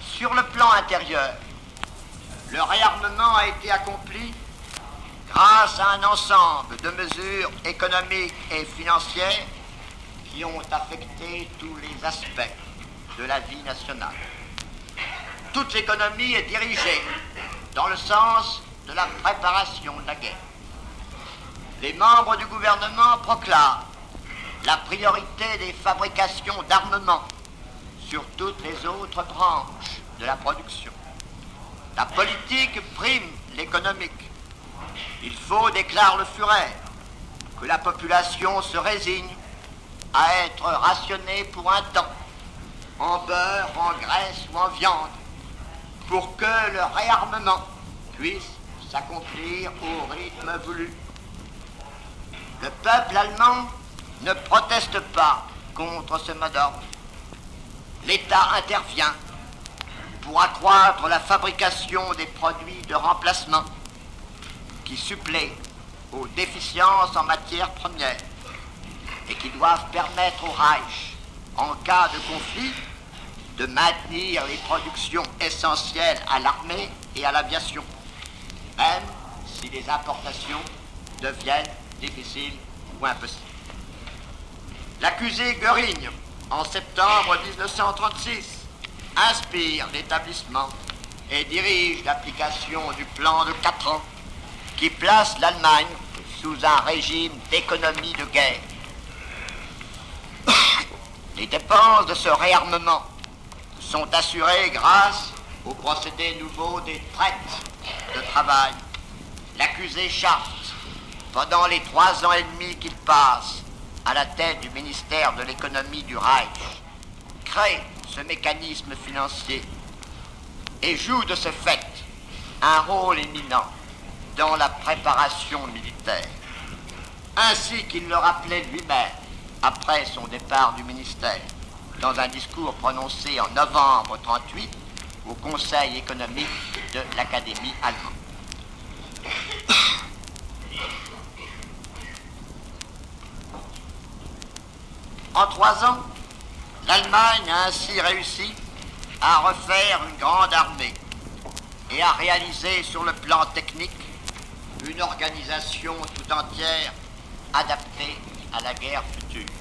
Sur le plan intérieur, le réarmement a été accompli grâce à un ensemble de mesures économiques et financières qui ont affecté tous les aspects de la vie nationale. Toute l'économie est dirigée dans le sens de la préparation de la guerre. Les membres du gouvernement proclament la priorité des fabrications d'armement sur toutes les autres branches de la production. La politique prime l'économique. Il faut, déclare le Führer, que la population se résigne à être rationnée pour un temps en beurre, en graisse ou en viande, pour que le réarmement puisse s'accomplir au rythme voulu. Le peuple allemand ne proteste pas contre ce mode d'ordre. L'État intervient pour accroître la fabrication des produits de remplacement qui suppléent aux déficiences en matière première et qui doivent permettre au Reich en cas de conflit, de maintenir les productions essentielles à l'armée et à l'aviation, même si les importations deviennent difficiles ou impossibles. L'accusé Göring, en septembre 1936, inspire l'établissement et dirige l'application du plan de 4 ans qui place l'Allemagne sous un régime d'économie de guerre. Les dépenses de ce réarmement sont assurées grâce au procédé nouveau des traites de travail. L'accusé charte, pendant les trois ans et demi qu'il passe à la tête du ministère de l'économie du Reich, crée ce mécanisme financier et joue de ce fait un rôle éminent dans la préparation militaire, ainsi qu'il le rappelait lui-même après son départ du ministère, dans un discours prononcé en novembre 38 au Conseil économique de l'Académie allemande. En trois ans, l'Allemagne a ainsi réussi à refaire une grande armée et à réaliser sur le plan technique une organisation tout entière adaptée à la guerre future.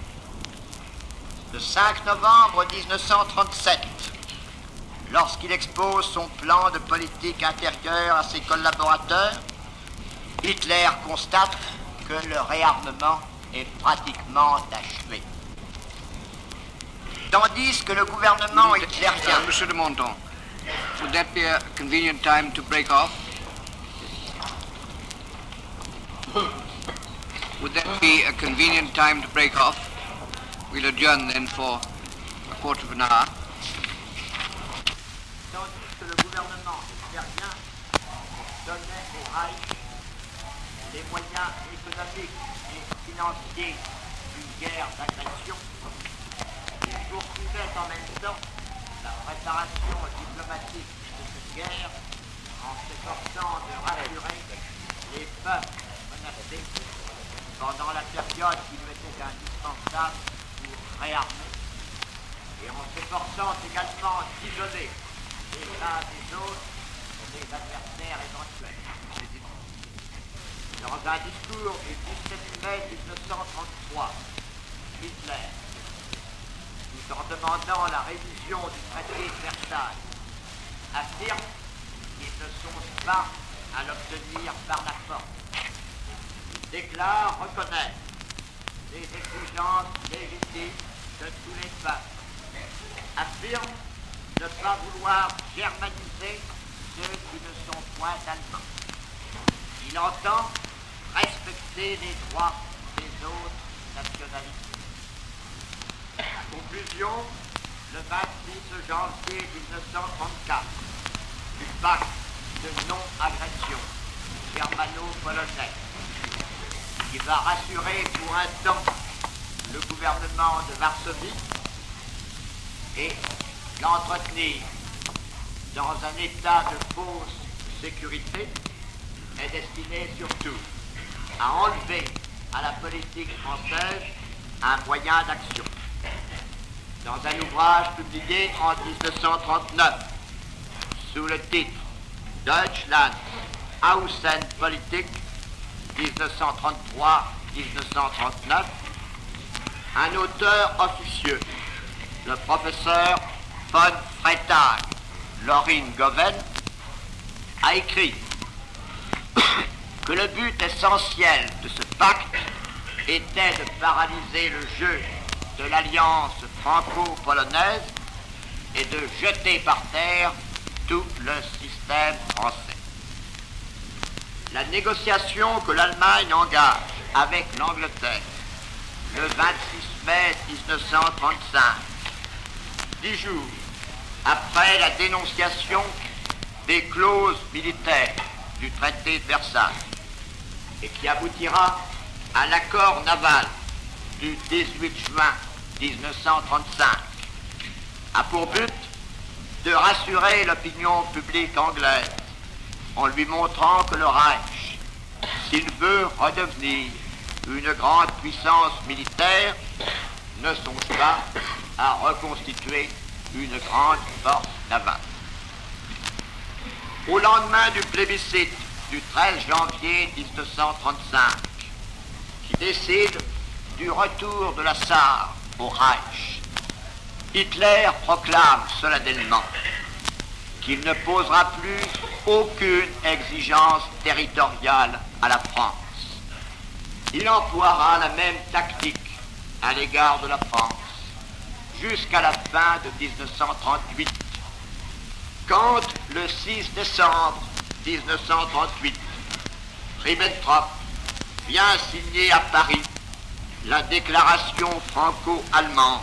Le 5 novembre 1937, lorsqu'il expose son plan de politique intérieure à ses collaborateurs, Hitler constate que le réarmement est pratiquement achevé. Tandis que le gouvernement hitlérien... Uh, Monsieur de Monton, would that be a convenient time to break off? Would that be a convenient time to break off? We'll adjourn then for a quarter of an hour. Tandis que le gouvernement hitlérien donnait au Reich les moyens économiques et financiers d'une guerre d'agression, en même temps la préparation diplomatique de cette guerre en s'efforçant de rassurer les peuples menacés pendant la période qui lui était indispensable pour réarmer et en s'efforçant également d'isoler les uns des autres des adversaires éventuels. Dans un discours du 17 mai 1933, Hitler, en demandant la révision du traité de Versailles, affirme qu'il ne songe pas à l'obtenir par la force. Il déclare reconnaître les exigences légitimes de tous les peuples. Affirme ne pas vouloir germaniser ceux qui ne sont point allemands. Il entend respecter les droits des autres nationalités. Conclusion, le 26 janvier 1934, du pacte de non-agression. Germano-polonais, qui va rassurer pour un temps le gouvernement de Varsovie et l'entretenir dans un état de fausse sécurité est destiné surtout à enlever à la politique française un moyen d'action. Dans un ouvrage publié en 1939 sous le titre Deutschland Außenpolitik 1933-1939, un auteur officieux, le professeur von Freitag, Lorin Goven, a écrit (coughs) que le but essentiel de ce pacte était de paralyser le jeu de l'alliance franco-polonaise et de jeter par terre tout le système français. La négociation que l'Allemagne engage avec l'Angleterre le 26 mai 1935, dix jours après la dénonciation des clauses militaires du traité de Versailles, et qui aboutira à l'accord naval du 18 juin 1935, a pour but de rassurer l'opinion publique anglaise en lui montrant que le Reich, s'il veut redevenir une grande puissance militaire, ne songe pas à reconstituer une grande force navale. Au lendemain du plébiscite du 13 janvier 1935, qui décide du retour de la Sarre au Reich, Hitler proclame solennellement qu'il ne posera plus aucune exigence territoriale à la France. Il emploiera la même tactique à l'égard de la France jusqu'à la fin de 1938, quand le 6 décembre 1938, Ribbentrop vient signer à Paris la déclaration franco-allemande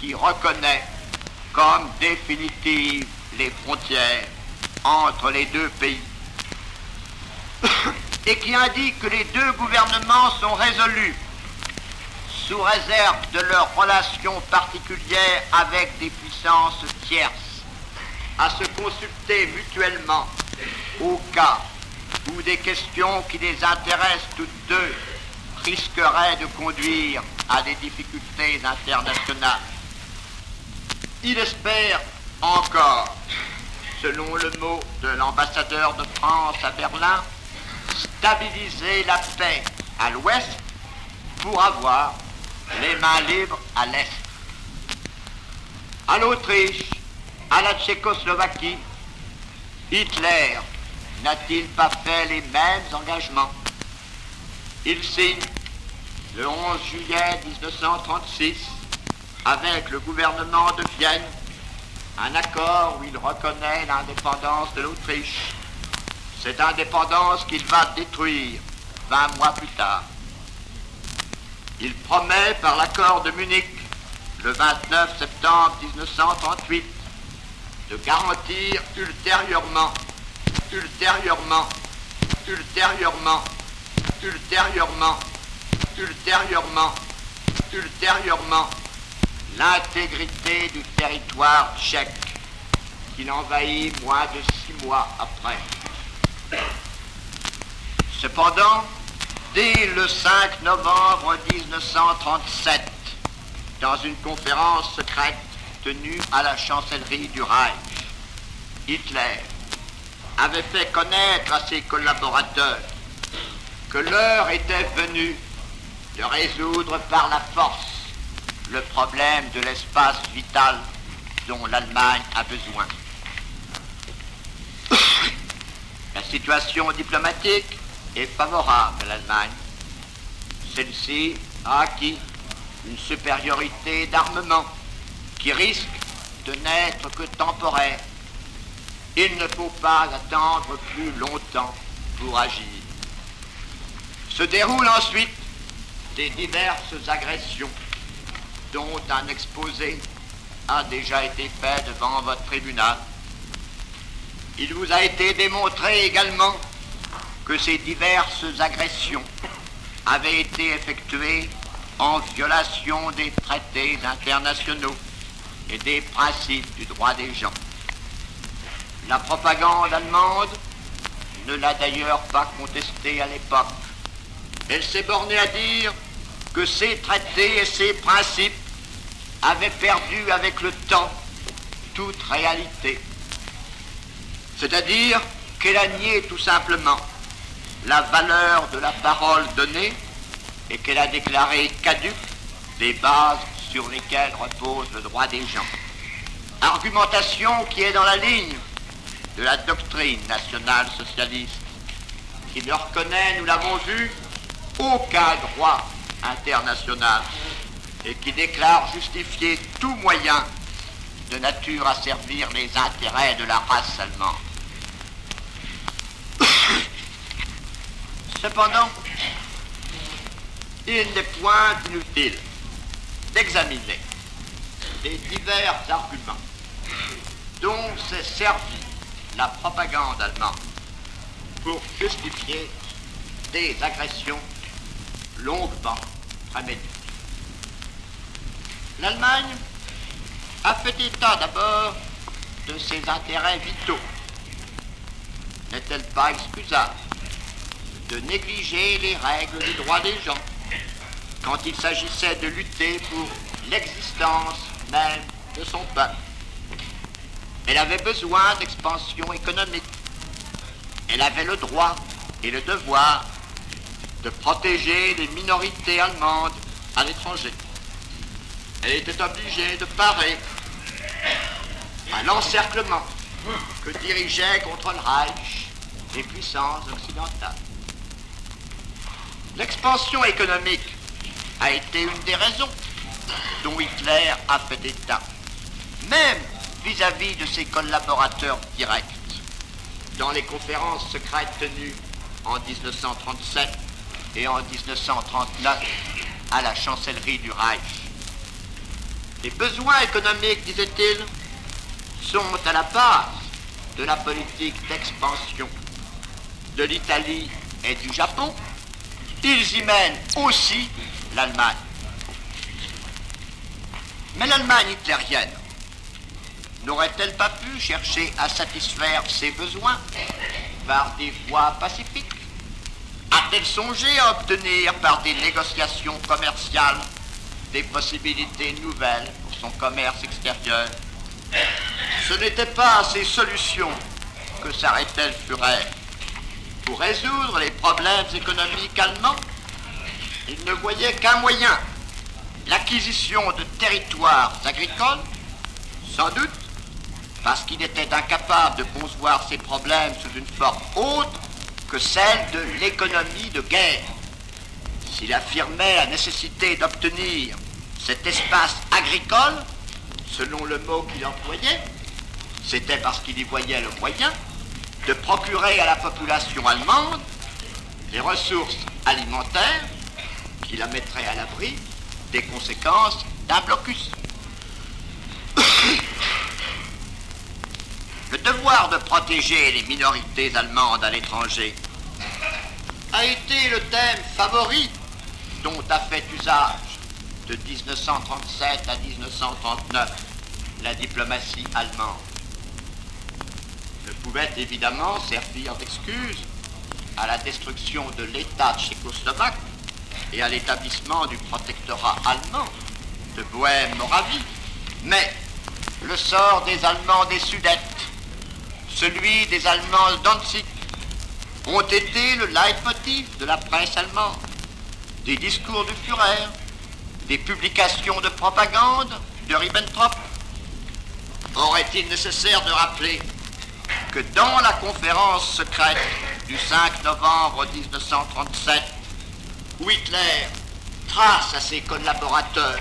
qui reconnaît comme définitive les frontières entre les deux pays et qui indique que les deux gouvernements sont résolus sous réserve de leurs relations particulières avec des puissances tierces à se consulter mutuellement au cas où des questions qui les intéressent toutes deux risqueraient de conduire à des difficultés internationales. Il espère encore, selon le mot de l'ambassadeur de France à Berlin, stabiliser la paix à l'ouest pour avoir les mains libres à l'est. À l'Autriche, à la Tchécoslovaquie, Hitler n'a-t-il pas fait les mêmes engagements? Il signe le 11 juillet 1936 avec le gouvernement de Vienne un accord où il reconnaît l'indépendance de l'Autriche. Cette indépendance qu'il va détruire 20 mois plus tard. Il promet par l'accord de Munich, le 29 septembre 1938, de garantir ultérieurement, ultérieurement, ultérieurement, ultérieurement, ultérieurement, ultérieurement, l'intégrité du territoire tchèque qu'il envahit moins de six mois après. Cependant, dès le 5 novembre 1937, dans une conférence secrète tenue à la chancellerie du Reich, Hitler avait fait connaître à ses collaborateurs que l'heure était venue de résoudre par la force le problème de l'espace vital dont l'Allemagne a besoin. La situation diplomatique est favorable à l'Allemagne. Celle-ci a acquis une supériorité d'armement qui risque de n'être que temporaire. Il ne faut pas attendre plus longtemps pour agir. Se déroulent ensuite des diverses agressions dont un exposé a déjà été fait devant votre tribunal. Il vous a été démontré également que ces diverses agressions avaient été effectuées en violation des traités internationaux et des principes du droit des gens. La propagande allemande ne l'a d'ailleurs pas contesté à l'époque. Elle s'est bornée à dire que ces traités et ces principes avaient perdu avec le temps toute réalité. C'est-à-dire qu'elle a nié tout simplement la valeur de la parole donnée et qu'elle a déclaré caduque les bases sur lesquelles repose le droit des gens. Argumentation qui est dans la ligne de la doctrine nationale socialiste, qui ne reconnaît, nous l'avons vu, aucun droit international et qui déclare justifier tout moyen de nature à servir les intérêts de la race allemande. (coughs) Cependant, il n'est point inutile d'examiner les divers arguments dont s'est servi la propagande allemande pour justifier des agressions longuement préméditées. L'Allemagne a fait état d'abord de ses intérêts vitaux. N'est-elle pas excusable de négliger les règles du droit des gens quand il s'agissait de lutter pour l'existence même de son peuple? Elle avait besoin d'expansion économique. Elle avait le droit et le devoir de protéger les minorités allemandes à l'étranger. Elle était obligée de parer à l'encerclement que dirigeaient contre le Reich les puissances occidentales. L'expansion économique a été une des raisons dont Hitler a fait état, même vis-à-vis de ses collaborateurs directs, dans les conférences secrètes tenues en 1937 et en 1939 à la chancellerie du Reich. Les besoins économiques, disait-il, sont à la base de la politique d'expansion de l'Italie et du Japon. Ils y mènent aussi l'Allemagne. Mais l'Allemagne hitlérienne n'aurait-elle pas pu chercher à satisfaire ses besoins par des voies pacifiques? A-t-elle songé à obtenir par des négociations commerciales des possibilités nouvelles pour son commerce extérieur? Ce n'était pas à ces solutions que s'arrêtait le Führer. Pour résoudre les problèmes économiques allemands, il ne voyait qu'un moyen, l'acquisition de territoires agricoles, sans doute parce qu'il était incapable de concevoir ces problèmes sous une forme autre que celle de l'économie de guerre. S'il affirmait la nécessité d'obtenir cet espace agricole, selon le mot qu'il employait, c'était parce qu'il y voyait le moyen de procurer à la population allemande les ressources alimentaires qui la mettraient à l'abri des conséquences d'un blocus. Le devoir de protéger les minorités allemandes à l'étranger a été le thème favori dont a fait usage de 1937 à 1939 la diplomatie allemande. Ne pouvait évidemment servir d'excuse à la destruction de l'État tchécoslovaque et à l'établissement du protectorat allemand de Bohème-Moravie, mais le sort des Allemands des Sudètes celui des Allemands Danzig, ont été le leitmotiv de la presse allemande, des discours de Führer, des publications de propagande de Ribbentrop. Aurait-il nécessaire de rappeler que dans la conférence secrète du 5 novembre 1937, où Hitler trace à ses collaborateurs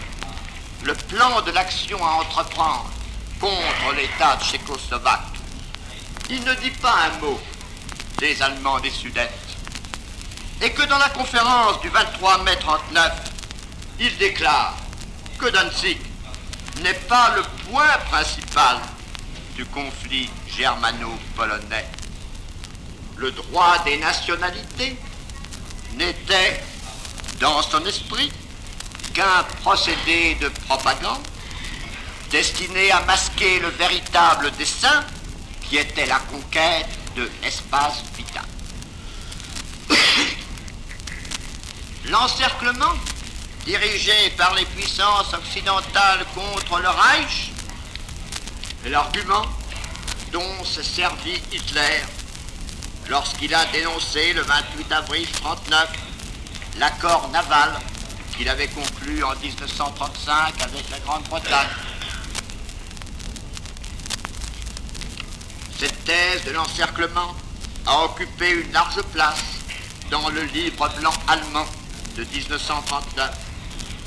le plan de l'action à entreprendre contre l'État tchécoslovaque, il ne dit pas un mot des Allemands des Sudètes. Et que dans la conférence du 23 mai 39, il déclare que Danzig n'est pas le point principal du conflit germano-polonais. Le droit des nationalités n'était, dans son esprit, qu'un procédé de propagande destiné à masquer le véritable dessein qui était la conquête de l'espace vital. (coughs) L'encerclement dirigé par les puissances occidentales contre le Reich est l'argument dont s'est servi Hitler lorsqu'il a dénoncé le 28 avril 1939 l'accord naval qu'il avait conclu en 1935 avec la Grande-Bretagne. Cette thèse de l'encerclement a occupé une large place dans le livre blanc allemand de 1939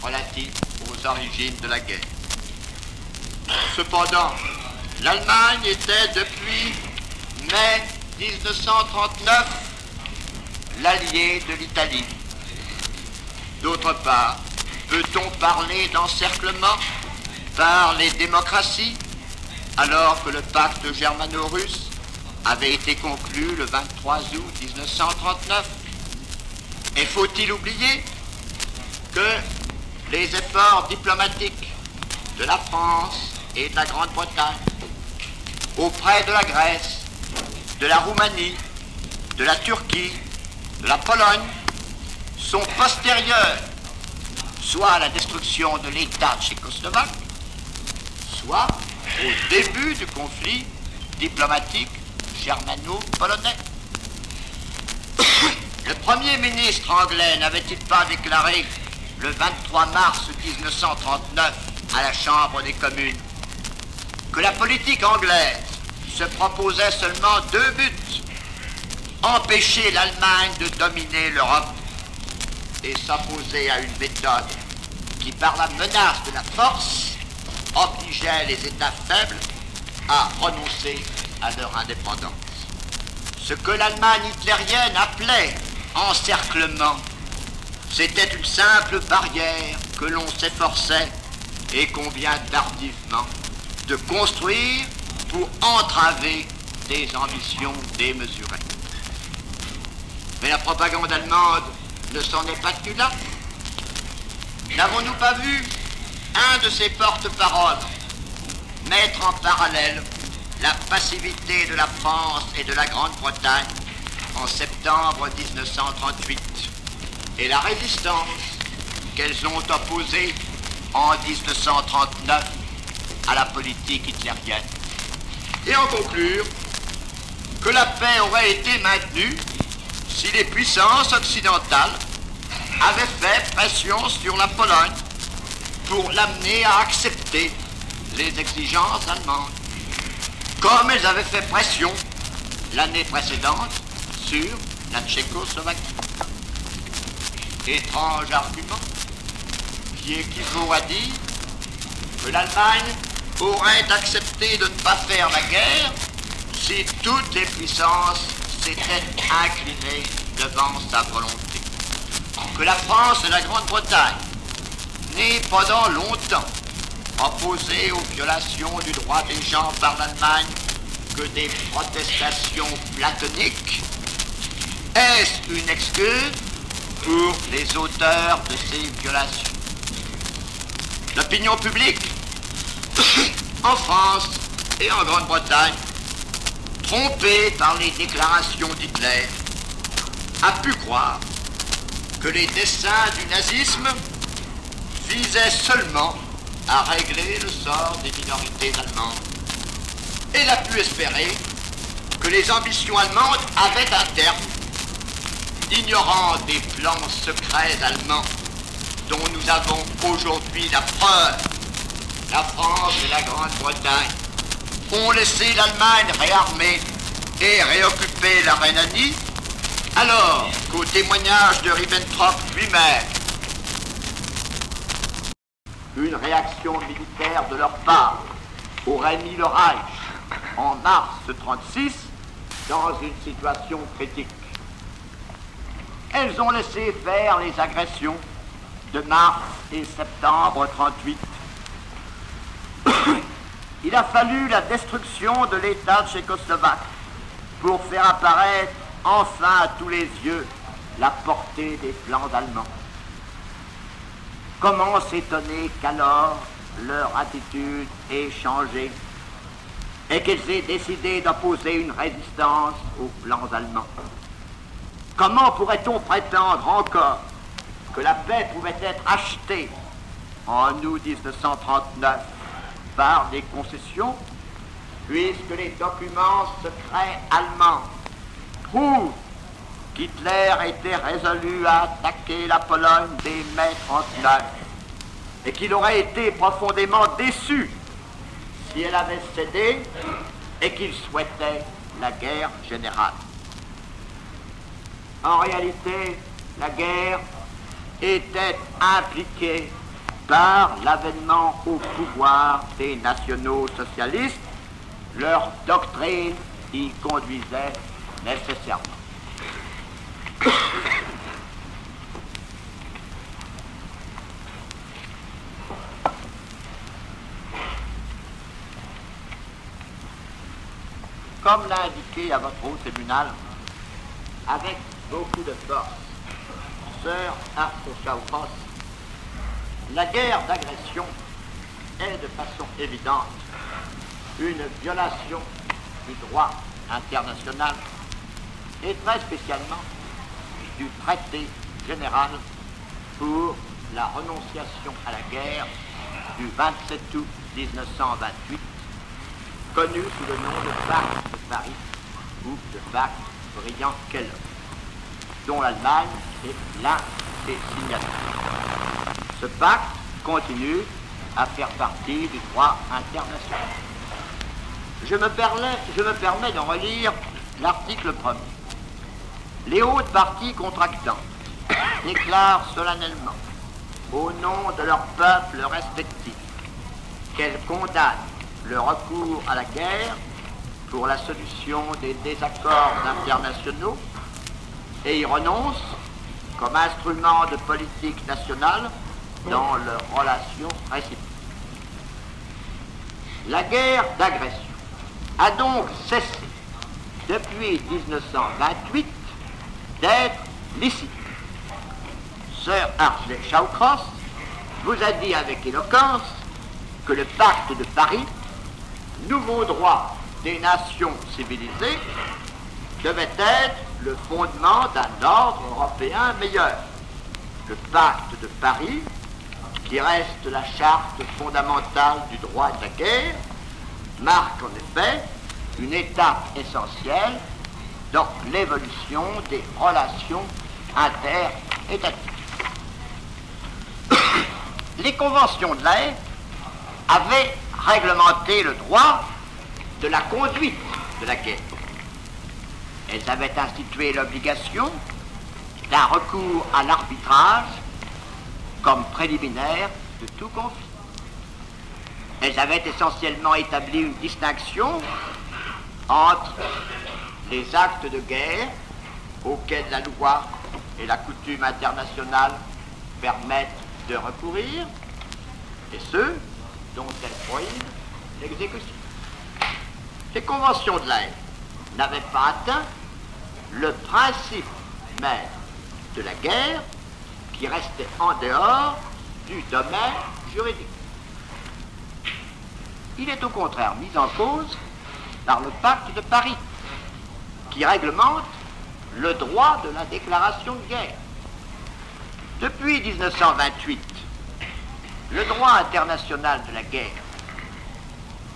relatif aux origines de la guerre. Cependant, l'Allemagne était depuis mai 1939 l'allié de l'Italie. D'autre part, peut-on parler d'encerclement par les démocraties alors que le pacte germano-russe avait été conclu le 23 août 1939. Et faut-il oublier que les efforts diplomatiques de la France et de la Grande-Bretagne auprès de la Grèce, de la Roumanie, de la Turquie, de la Pologne sont postérieurs soit à la destruction de l'État tchécoslovaque, soit au début du conflit diplomatique germano-polonais. (coughs) Le Premier ministre anglais n'avait-il pas déclaré le 23 mars 1939 à la Chambre des communes que la politique anglaise se proposait seulement deux buts. Empêcher l'Allemagne de dominer l'Europe et s'opposer à une méthode qui, par la menace de la force, obligeait les États faibles à renoncer à leur indépendance. Ce que l'Allemagne hitlérienne appelait encerclement, c'était une simple barrière que l'on s'efforçait, et combien tardivement, de construire pour entraver des ambitions démesurées. Mais la propagande allemande ne s'en est pas tenue là. N'avons-nous pas vu un de ses porte-paroles mettre en parallèle la passivité de la France et de la Grande-Bretagne en septembre 1938 et la résistance qu'elles ont opposée en 1939 à la politique hitlérienne. Et en conclure que la paix aurait été maintenue si les puissances occidentales avaient fait pression sur la Pologne pour l'amener à accepter les exigences allemandes, comme elles avaient fait pression l'année précédente sur la Tchécoslovaquie. Étrange argument qui équivaut à dire que l'Allemagne aurait accepté de ne pas faire la guerre si toutes les puissances s'étaient inclinées devant sa volonté. Que la France et la Grande-Bretagne n'aient pendant longtemps opposé aux violations du droit des gens par l'Allemagne que des protestations platoniques. Est-ce une excuse pour les auteurs de ces violations? L'opinion publique (coughs) en France et en Grande-Bretagne, trompée par les déclarations d'Hitler, a pu croire que les desseins du nazisme visaient seulement à régler le sort des minorités allemandes. Elle a pu espérer que les ambitions allemandes avaient un terme, ignorant des plans secrets allemands dont nous avons aujourd'hui la preuve. La France et la Grande-Bretagne ont laissé l'Allemagne réarmer et réoccuper la Rhénanie, alors qu'au témoignage de Ribbentrop lui-même, une réaction militaire de leur part aurait mis le Reich en mars 1936 dans une situation critique. Elles ont laissé faire les agressions de mars et septembre 38. (coughs) Il a fallu la destruction de l'État tchécoslovaque pour faire apparaître enfin à tous les yeux la portée des plans allemands. Comment s'étonner qu'alors leur attitude ait changé et qu'ils aient décidé d'opposer une résistance aux plans allemands? Comment pourrait-on prétendre encore que la paix pouvait être achetée en août 1939 par des concessions, puisque les documents secrets allemands prouvent qu'Hitler était résolu à attaquer la Pologne dès mai 39 et qu'il aurait été profondément déçu si elle avait cédé et qu'il souhaitait la guerre générale. En réalité, la guerre était impliquée par l'avènement au pouvoir des nationaux socialistes, leur doctrine y conduisait nécessairement. (coughs) Comme l'a indiqué à votre haut tribunal, avec beaucoup de force, sœur Arthur la guerre d'agression est de façon évidente une violation du droit international et très spécialement du traité général pour la renonciation à la guerre du 27 août 1928 connu sous le nom de pacte de Paris ou de pacte brillant Kellogg, dont l'Allemagne est l'un des signataires. Ce pacte continue à faire partie du droit international. Je me, permets, je me permets de relire l'article premier. Les hautes parties contractantes déclarent solennellement, au nom de leurs peuples respectifs, qu'elles condamnent le recours à la guerre pour la solution des désaccords internationaux et y renoncent comme instrument de politique nationale dans leurs relations réciproques. La guerre d'agression a donc cessé depuis 1928 d'être licite. Sir Arthur Shawcross vous a dit avec éloquence que le pacte de Paris, nouveau droit des nations civilisées, devait être le fondement d'un ordre européen meilleur. Le pacte de Paris, qui reste la charte fondamentale du droit de la guerre, marque en effet une étape essentielle dans l'évolution des relations inter-étatiques. (coughs) Les conventions de la haie avaient réglementé le droit de la conduite de la guerre. Elles avaient institué l'obligation d'un recours à l'arbitrage comme préliminaire de tout conflit. Elles avaient essentiellement établi une distinction entre les actes de guerre auxquels la loi et la coutume internationale permettent de recourir et ceux dont elles prohibe l'exécution. Ces conventions de la n'avaient pas atteint le principe même de la guerre qui restait en dehors du domaine juridique. Il est au contraire mis en cause par le pacte de Paris qui réglemente le droit de la déclaration de guerre. Depuis 1928, le droit international de la guerre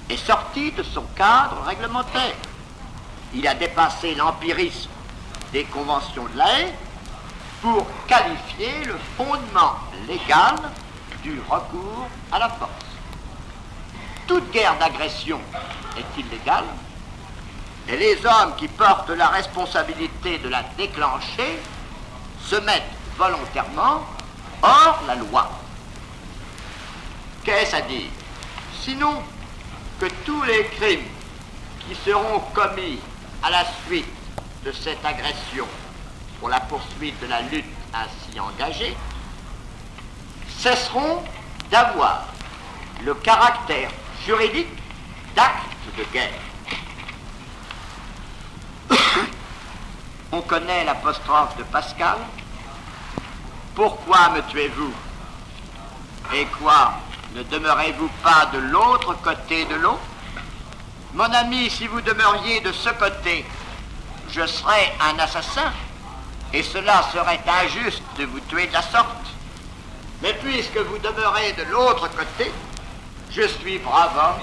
est sorti de son cadre réglementaire. Il a dépassé l'empirisme des conventions de la haie pour qualifier le fondement légal du recours à la force. Toute guerre d'agression est illégale et les hommes qui portent la responsabilité de la déclencher se mettent volontairement hors la loi. Qu'est-ce à dire? Sinon que tous les crimes qui seront commis à la suite de cette agression pour la poursuite de la lutte ainsi engagée cesseront d'avoir le caractère juridique d'acte de guerre. On connaît l'apostrophe de Pascal. Pourquoi me tuez-vous? Et quoi? Ne demeurez-vous pas de l'autre côté de l'eau? Mon ami, si vous demeuriez de ce côté, je serais un assassin, et cela serait injuste de vous tuer de la sorte. Mais puisque vous demeurez de l'autre côté, je suis brave homme,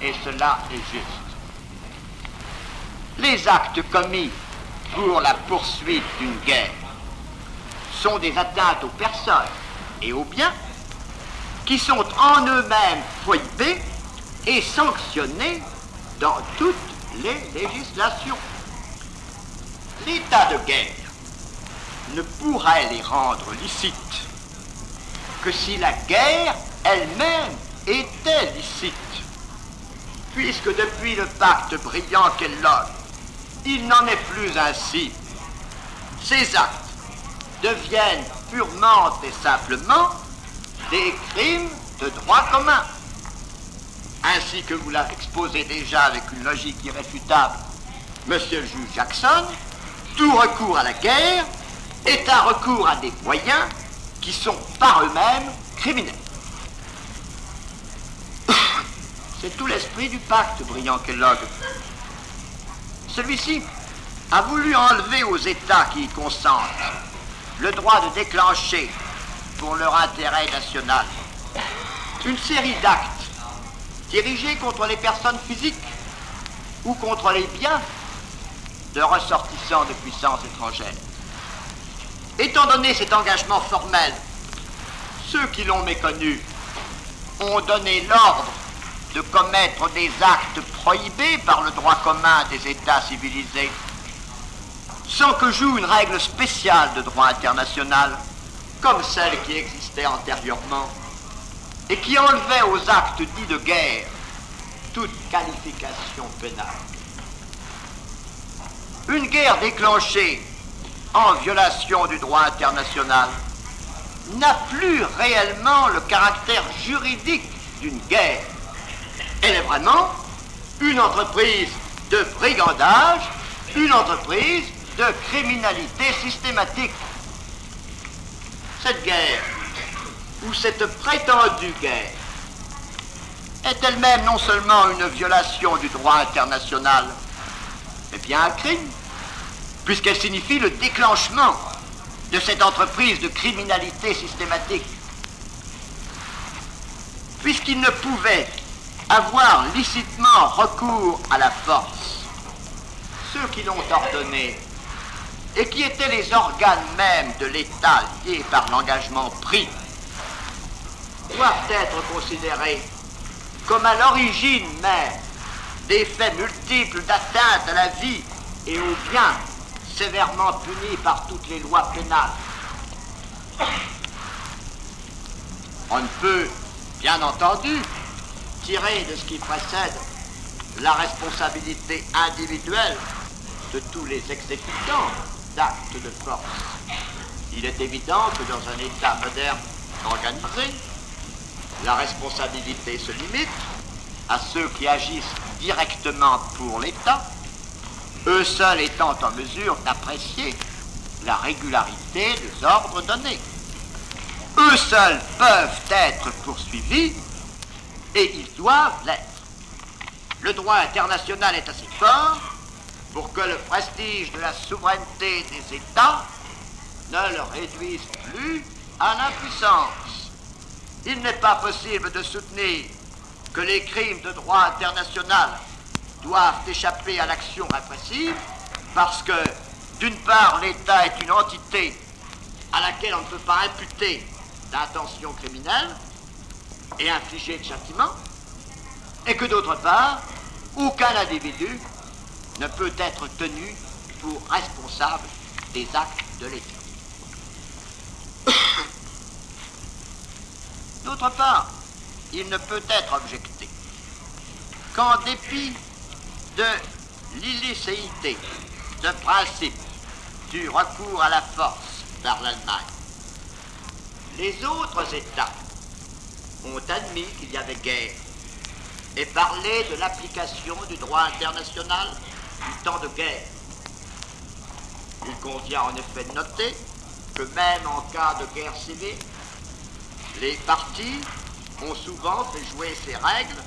et cela est juste. Les actes commis pour la poursuite d'une guerre sont des atteintes aux personnes et aux biens qui sont en eux-mêmes prohibés et sanctionnés dans toutes les législations. L'état de guerre ne pourrait les rendre licites que si la guerre elle-même était licite, puisque depuis le pacte brillant qu'elle loge, il n'en est plus ainsi. Ces actes deviennent purement et simplement des crimes de droit commun. Ainsi que vous l'a exposé déjà avec une logique irréfutable, Monsieur le juge Jackson, tout recours à la guerre est un recours à des moyens qui sont par eux-mêmes criminels. C'est tout l'esprit du pacte, brillant Kellogg. Celui-ci a voulu enlever aux États qui y consentent le droit de déclencher, pour leur intérêt national, une série d'actes dirigés contre les personnes physiques ou contre les biens de ressortissants de puissances étrangères. Étant donné cet engagement formel, ceux qui l'ont méconnu ont donné l'ordre de commettre des actes prohibés par le droit commun des États civilisés, sans que joue une règle spéciale de droit international, comme celle qui existait antérieurement, et qui enlevait aux actes dits de guerre toute qualification pénale. Une guerre déclenchée en violation du droit international n'a plus réellement le caractère juridique d'une guerre. Elle est vraiment une entreprise de brigandage, une entreprise de criminalité systématique. Cette guerre, ou cette prétendue guerre, est elle-même non seulement une violation du droit international, mais bien un crime, puisqu'elle signifie le déclenchement de cette entreprise de criminalité systématique. Puisqu'il ne pouvait avoir licitement recours à la force, ceux qui l'ont ordonné et qui étaient les organes mêmes de l'État liés par l'engagement pris, doivent être considérés comme à l'origine même des faits multiples d'atteinte à la vie et au bien sévèrement punis par toutes les lois pénales. On ne peut, bien entendu, tirer de ce qui précède la responsabilité individuelle de tous les exécutants d'actes de force. Il est évident que dans un État moderne organisé, la responsabilité se limite à ceux qui agissent directement pour l'État, eux seuls étant en mesure d'apprécier la régularité des ordres donnés. Eux seuls peuvent être poursuivis et ils doivent l'être. Le droit international est assez fort pour que le prestige de la souveraineté des États ne le réduise plus à l'impuissance. Il n'est pas possible de soutenir que les crimes de droit international doivent échapper à l'action répressive parce que, d'une part, l'État est une entité à laquelle on ne peut pas imputer d'intention criminelle et infliger de châtiment, et que d'autre part, aucun individu ne peut être tenu pour responsable des actes de l'État. (coughs) D'autre part, il ne peut être objecté qu'en dépit de l'illicéité de principe du recours à la force par l'Allemagne, les autres États ont admis qu'il y avait guerre et parlé de l'application du droit international du temps de guerre. Il convient en effet de noter que même en cas de guerre civile, les partis ont souvent fait jouer ces règles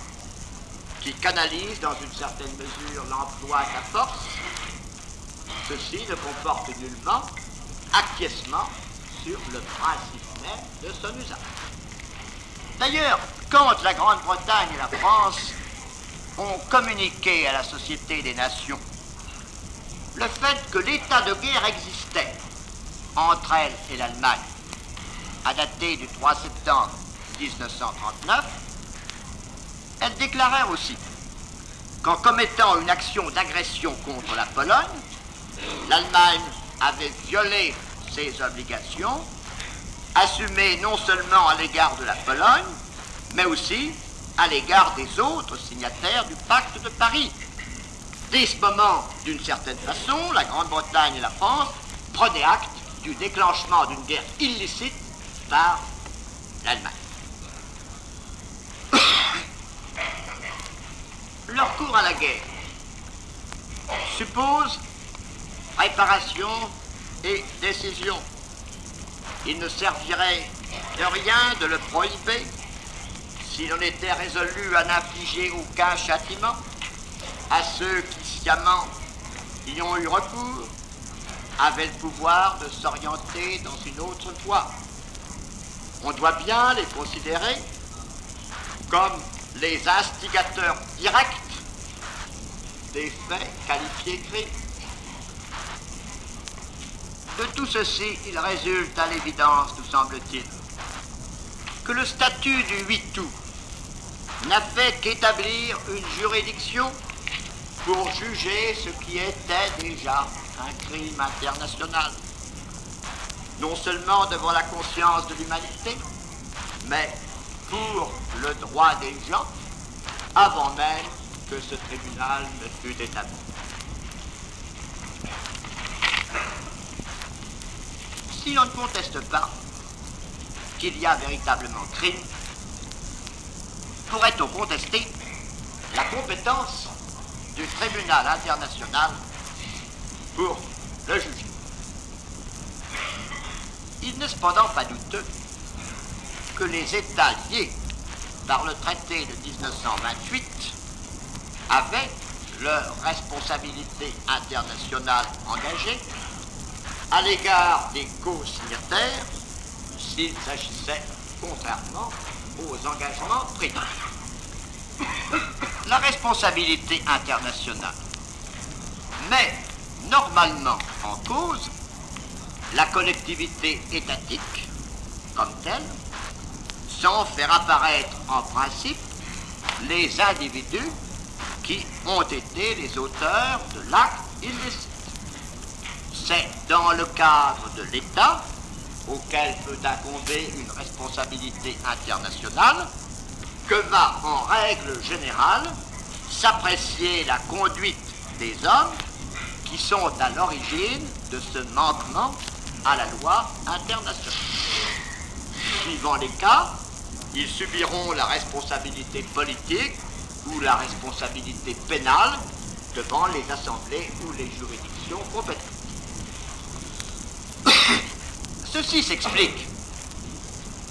qui canalisent dans une certaine mesure l'emploi de la force. Ceci ne comporte nullement acquiescement sur le principe même de son usage. D'ailleurs, quand la Grande-Bretagne et la France ont communiqué à la Société des Nations le fait que l'état de guerre existait entre elles et l'Allemagne, à dater du 3 septembre 1939, elles déclarèrent aussi qu'en commettant une action d'agression contre la Pologne, l'Allemagne avait violé ses obligations, assumées non seulement à l'égard de la Pologne, mais aussi à l'égard des autres signataires du pacte de Paris. Dès ce moment, d'une certaine façon, la Grande-Bretagne et la France prenaient acte du déclenchement d'une guerre illicite par l'Allemagne. (coughs) Le recours à la guerre suppose préparation et décision. Il ne servirait de rien de le prohiber si l'on était résolu à n'infliger aucun châtiment à ceux qui sciemment y ont eu recours, avaient le pouvoir de s'orienter dans une autre voie. On doit bien les considérer comme les instigateurs directs des faits qualifiés crimes. De tout ceci, il résulte à l'évidence, nous semble-t-il, que le statut du 8 août n'a fait qu'établir une juridiction pour juger ce qui était déjà un crime international, non seulement devant la conscience de l'humanité, mais pour le droit des gens, avant même que ce tribunal ne fût établi. Si l'on ne conteste pas qu'il y a véritablement crime, pourrait-on contester la compétence du tribunal international pour le juger? Il n'est cependant pas douteux que les États liés par le traité de 1928 avaient leur responsabilité internationale engagée à l'égard des co-signataires s'il s'agissait contrairement aux engagements pris. La responsabilité internationale met normalement en cause la collectivité étatique comme telle, sans faire apparaître en principe les individus qui ont été les auteurs de l'acte illicite. C'est dans le cadre de l'État, auquel peut incomber une responsabilité internationale, que va en règle générale s'apprécier la conduite des hommes qui sont à l'origine de ce manquement à la loi internationale. Suivant les cas, ils subiront la responsabilité politique ou la responsabilité pénale devant les assemblées ou les juridictions compétentes. (coughs) Ceci s'explique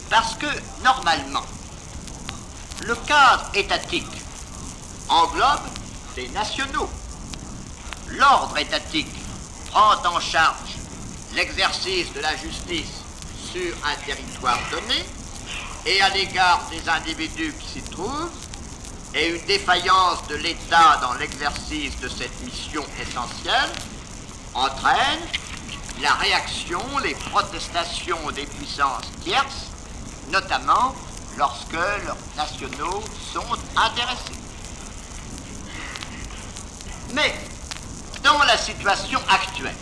parce que, normalement, le cadre étatique englobe des nationaux. L'ordre étatique prend en charge l'exercice de la justice sur un territoire donné et à l'égard des individus qui s'y trouvent, et une défaillance de l'État dans l'exercice de cette mission essentielle entraîne la réaction, les protestations des puissances tierces, notamment lorsque leurs nationaux sont intéressés. Mais, dans la situation actuelle,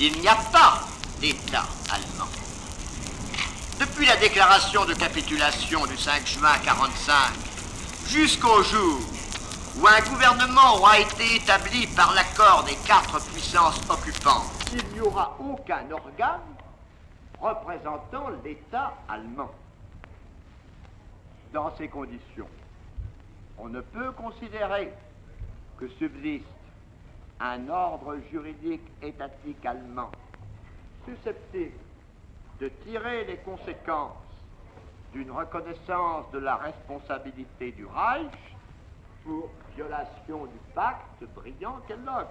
il n'y a pas d'État allemand. Depuis la déclaration de capitulation du 5 juin 1945 jusqu'au jour où un gouvernement aura été établi par l'accord des quatre puissances occupantes, il n'y aura aucun organe représentant l'État allemand. Dans ces conditions, on ne peut considérer que subsiste un ordre juridique étatique allemand susceptible de tirer les conséquences d'une reconnaissance de la responsabilité du Reich pour violation du pacte brillant Kellogg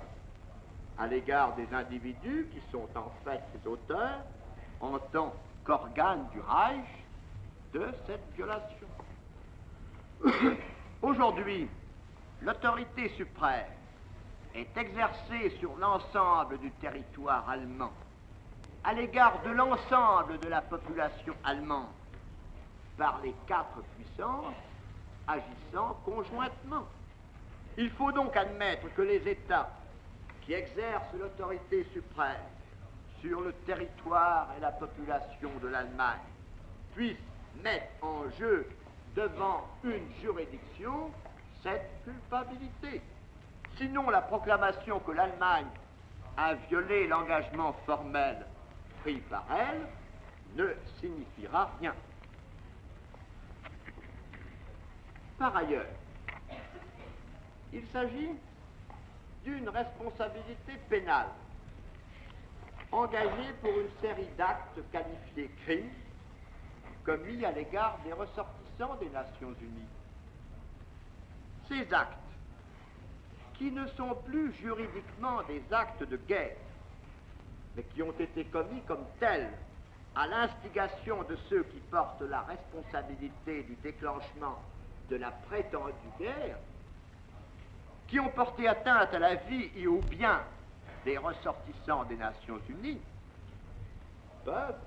à l'égard des individus qui sont en fait les auteurs en tant qu'organes du Reich de cette violation. (coughs) Aujourd'hui, l'autorité suprême est exercée sur l'ensemble du territoire allemand à l'égard de l'ensemble de la population allemande par les quatre puissances agissant conjointement. Il faut donc admettre que les États qui exercent l'autorité suprême sur le territoire et la population de l'Allemagne puissent mettre en jeu devant une juridiction cette culpabilité. Sinon, la proclamation que l'Allemagne a violé l'engagement formel pris par elle ne signifiera rien. Par ailleurs, il s'agit d'une responsabilité pénale engagée pour une série d'actes qualifiés crimes commis à l'égard des ressortissants des Nations Unies. Ces actes, qui ne sont plus juridiquement des actes de guerre, mais qui ont été commis comme tels à l'instigation de ceux qui portent la responsabilité du déclenchement de la prétendue guerre, qui ont porté atteinte à la vie et au bien des ressortissants des Nations Unies, peuvent,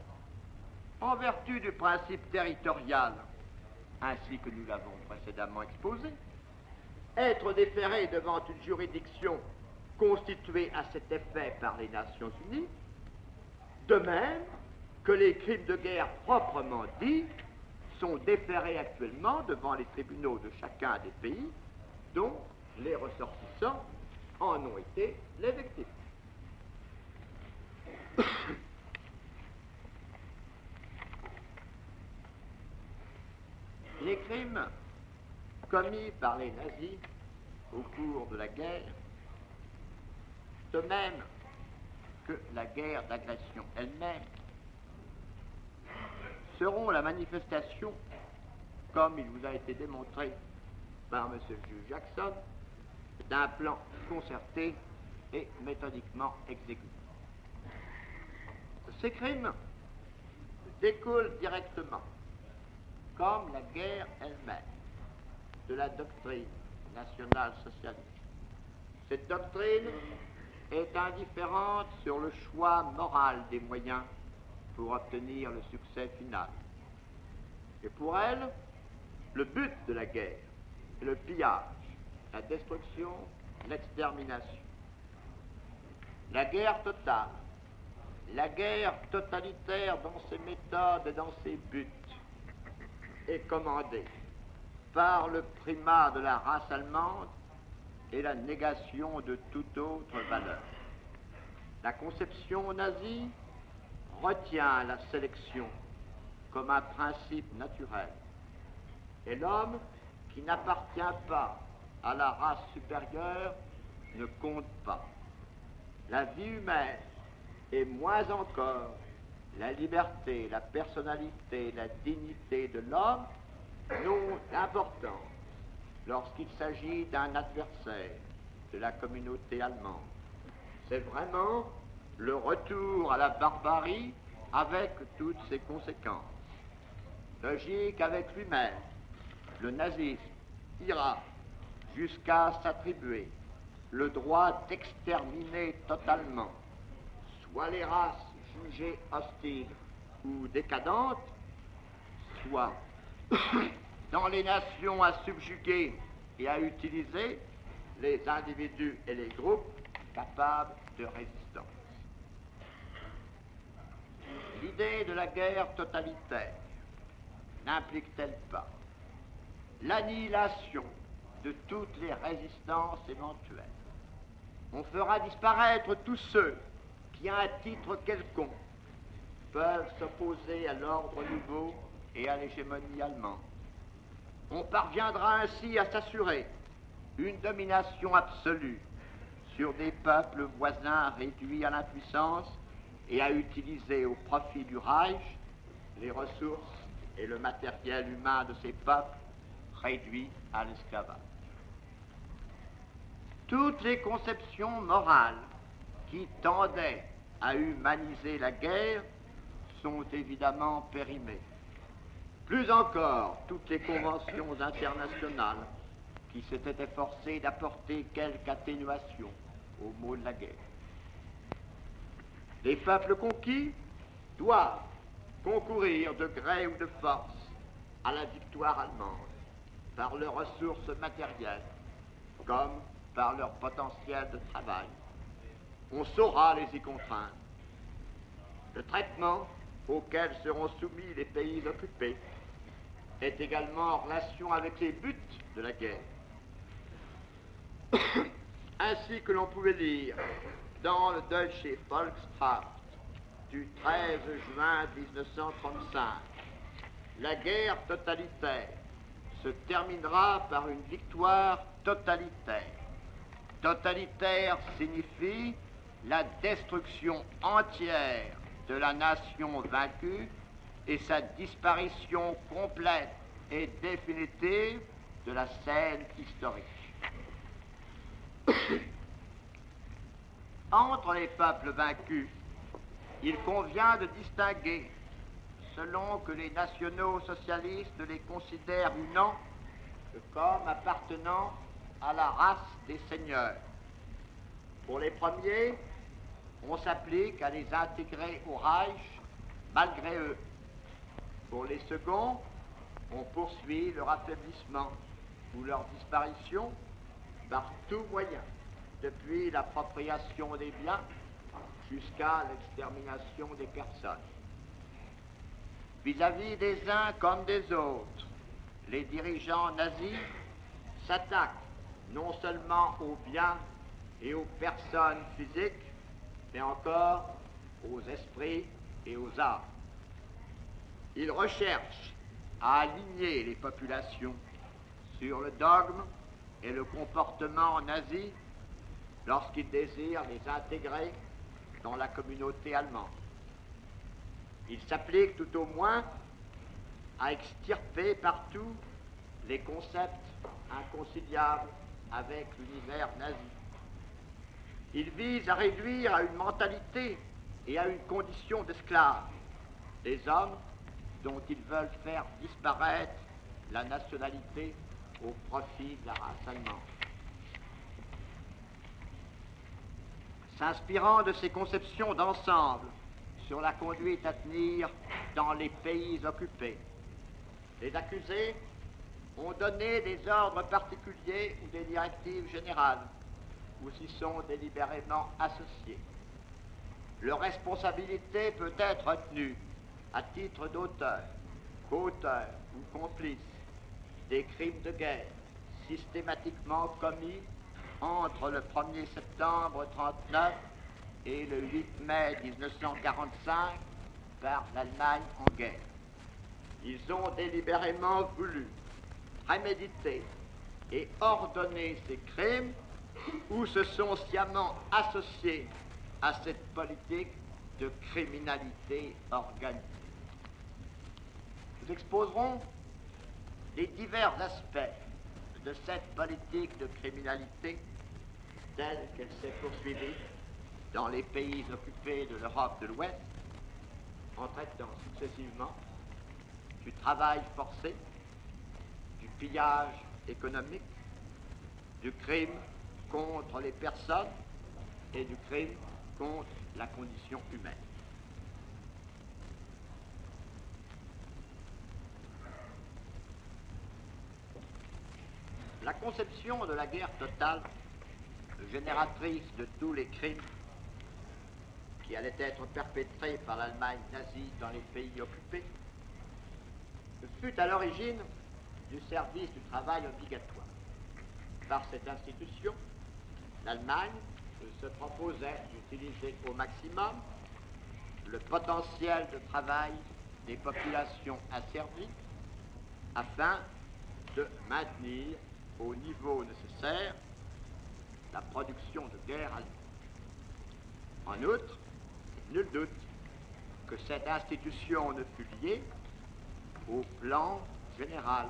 en vertu du principe territorial, ainsi que nous l'avons précédemment exposé, être déférés devant une juridiction constituée à cet effet par les Nations Unies, de même que les crimes de guerre proprement dits sont déférés actuellement devant les tribunaux de chacun des pays dont les ressortissants en ont été les victimes. les crimes commis par les nazis au cours de la guerre, de même que la guerre d'agression elle-même, seront la manifestation, comme il vous a été démontré par M. juge Jackson, d'un plan concerté et méthodiquement exécuté. Ces crimes découlent directement, comme la guerre elle-même, de la doctrine nationale socialiste. Cette doctrine est indifférente sur le choix moral des moyens pour obtenir le succès final. Et pour elle, le but de la guerre est le pillage, la destruction, l'extermination. La guerre totale, la guerre totalitaire dans ses méthodes et dans ses buts est commandée par le primat de la race allemande et la négation de toute autre valeur. La conception nazie retient la sélection comme un principe naturel. Et l'homme qui n'appartient pas à la race supérieure ne compte pas. La vie humaine, et moins encore la liberté, la personnalité, la dignité de l'homme, n'ont d'importance lorsqu'il s'agit d'un adversaire de la communauté allemande. C'est vraiment le retour à la barbarie avec toutes ses conséquences. Logique avec lui-même, le nazisme ira jusqu'à s'attribuer le droit d'exterminer totalement soit les races jugées hostiles ou décadentes, soit (coughs) dans les nations à subjuguer et à utiliser les individus et les groupes capables de résistance. L'idée de la guerre totalitaire n'implique-t-elle pas l'annihilation de toutes les résistances éventuelles On fera disparaître tous ceux qui, à un titre quelconque, peuvent s'opposer à l'ordre nouveau et à l'hégémonie allemande. On parviendra ainsi à s'assurer une domination absolue sur des peuples voisins réduits à l'impuissance et à utiliser au profit du Reich les ressources et le matériel humain de ces peuples réduits à l'esclavage. Toutes les conceptions morales qui tendaient à humaniser la guerre sont évidemment périmées. Plus encore, toutes les conventions internationales qui s'étaient efforcées d'apporter quelque atténuation au mot de la guerre. Les peuples conquis doivent concourir de gré ou de force à la victoire allemande par leurs ressources matérielles comme par leur potentiel de travail. On saura les y contraindre. Le traitement auquel seront soumis les pays occupés est également en relation avec les buts de la guerre. (coughs) Ainsi que l'on pouvait lire dans le Deutsche Volkskraft du 13 juin 1935, la guerre totalitaire se terminera par une victoire totalitaire. Totalitaire signifie la destruction entière de la nation vaincue et sa disparition complète et définitive de la scène historique. Entre les peuples vaincus, il convient de distinguer, selon que les nationaux socialistes les considèrent ou non, comme appartenant à la race des seigneurs. Pour les premiers, on s'applique à les intégrer au Reich malgré eux. Pour les seconds, on poursuit leur affaiblissement ou leur disparition par tout moyen, depuis l'appropriation des biens jusqu'à l'extermination des personnes. Vis-à-vis des uns comme des autres, les dirigeants nazis s'attaquent non seulement aux biens et aux personnes physiques, mais encore aux esprits et aux âmes. Ils recherchent à aligner les populations sur le dogme et le comportement nazi lorsqu'ils désirent les intégrer dans la communauté allemande. Ils s'appliquent tout au moins à extirper partout les concepts inconciliables avec l'univers nazi. Ils visent à réduire à une mentalité et à une condition d'esclaves les hommes dont ils veulent faire disparaître la nationalité au profit de la race allemande. S'inspirant de ces conceptions d'ensemble sur la conduite à tenir dans les pays occupés, les accusés ont donné des ordres particuliers ou des directives générales, ou s'y sont délibérément associés. Leur responsabilité peut être tenue à titre d'auteur, qu'auteur ou complice des crimes de guerre systématiquement commis entre le 1er septembre 1939 et le 8 mai 1945 par l'Allemagne en guerre. Ils ont délibérément voulu préméditer et ordonner ces crimes ou se sont sciemment associés à cette politique de criminalité organisée. Nous exposerons les divers aspects de cette politique de criminalité telle qu'elle s'est poursuivie dans les pays occupés de l'Europe de l'Ouest, en traitant successivement du travail forcé, pillage économique, du crime contre les personnes et du crime contre la condition humaine. La conception de la guerre totale, génératrice de tous les crimes qui allaient être perpétrés par l'Allemagne nazie dans les pays occupés, fut à l'origine du service du travail obligatoire. Par cette institution, l'Allemagne se proposait d'utiliser au maximum le potentiel de travail des populations asservies afin de maintenir au niveau nécessaire la production de guerre allemande. En outre, nul doute que cette institution ne fut liée au plan général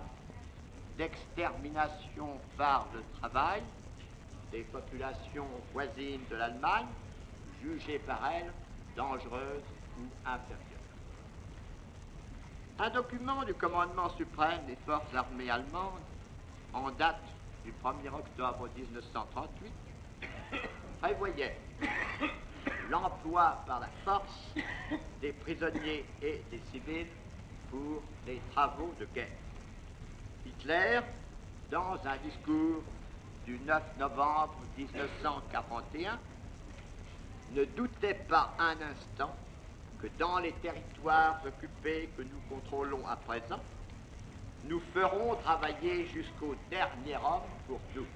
d'extermination par le travail des populations voisines de l'Allemagne, jugées par elle dangereuses ou inférieures. Un document du commandement suprême des forces armées allemandes en date du 1er octobre 1938, prévoyait l'emploi par la force des prisonniers et des civils pour les travaux de guerre. Hitler, dans un discours du 9 novembre 1941, ne doutait pas un instant que dans les territoires occupés que nous contrôlons à présent, nous ferons travailler jusqu'au dernier homme pour nous.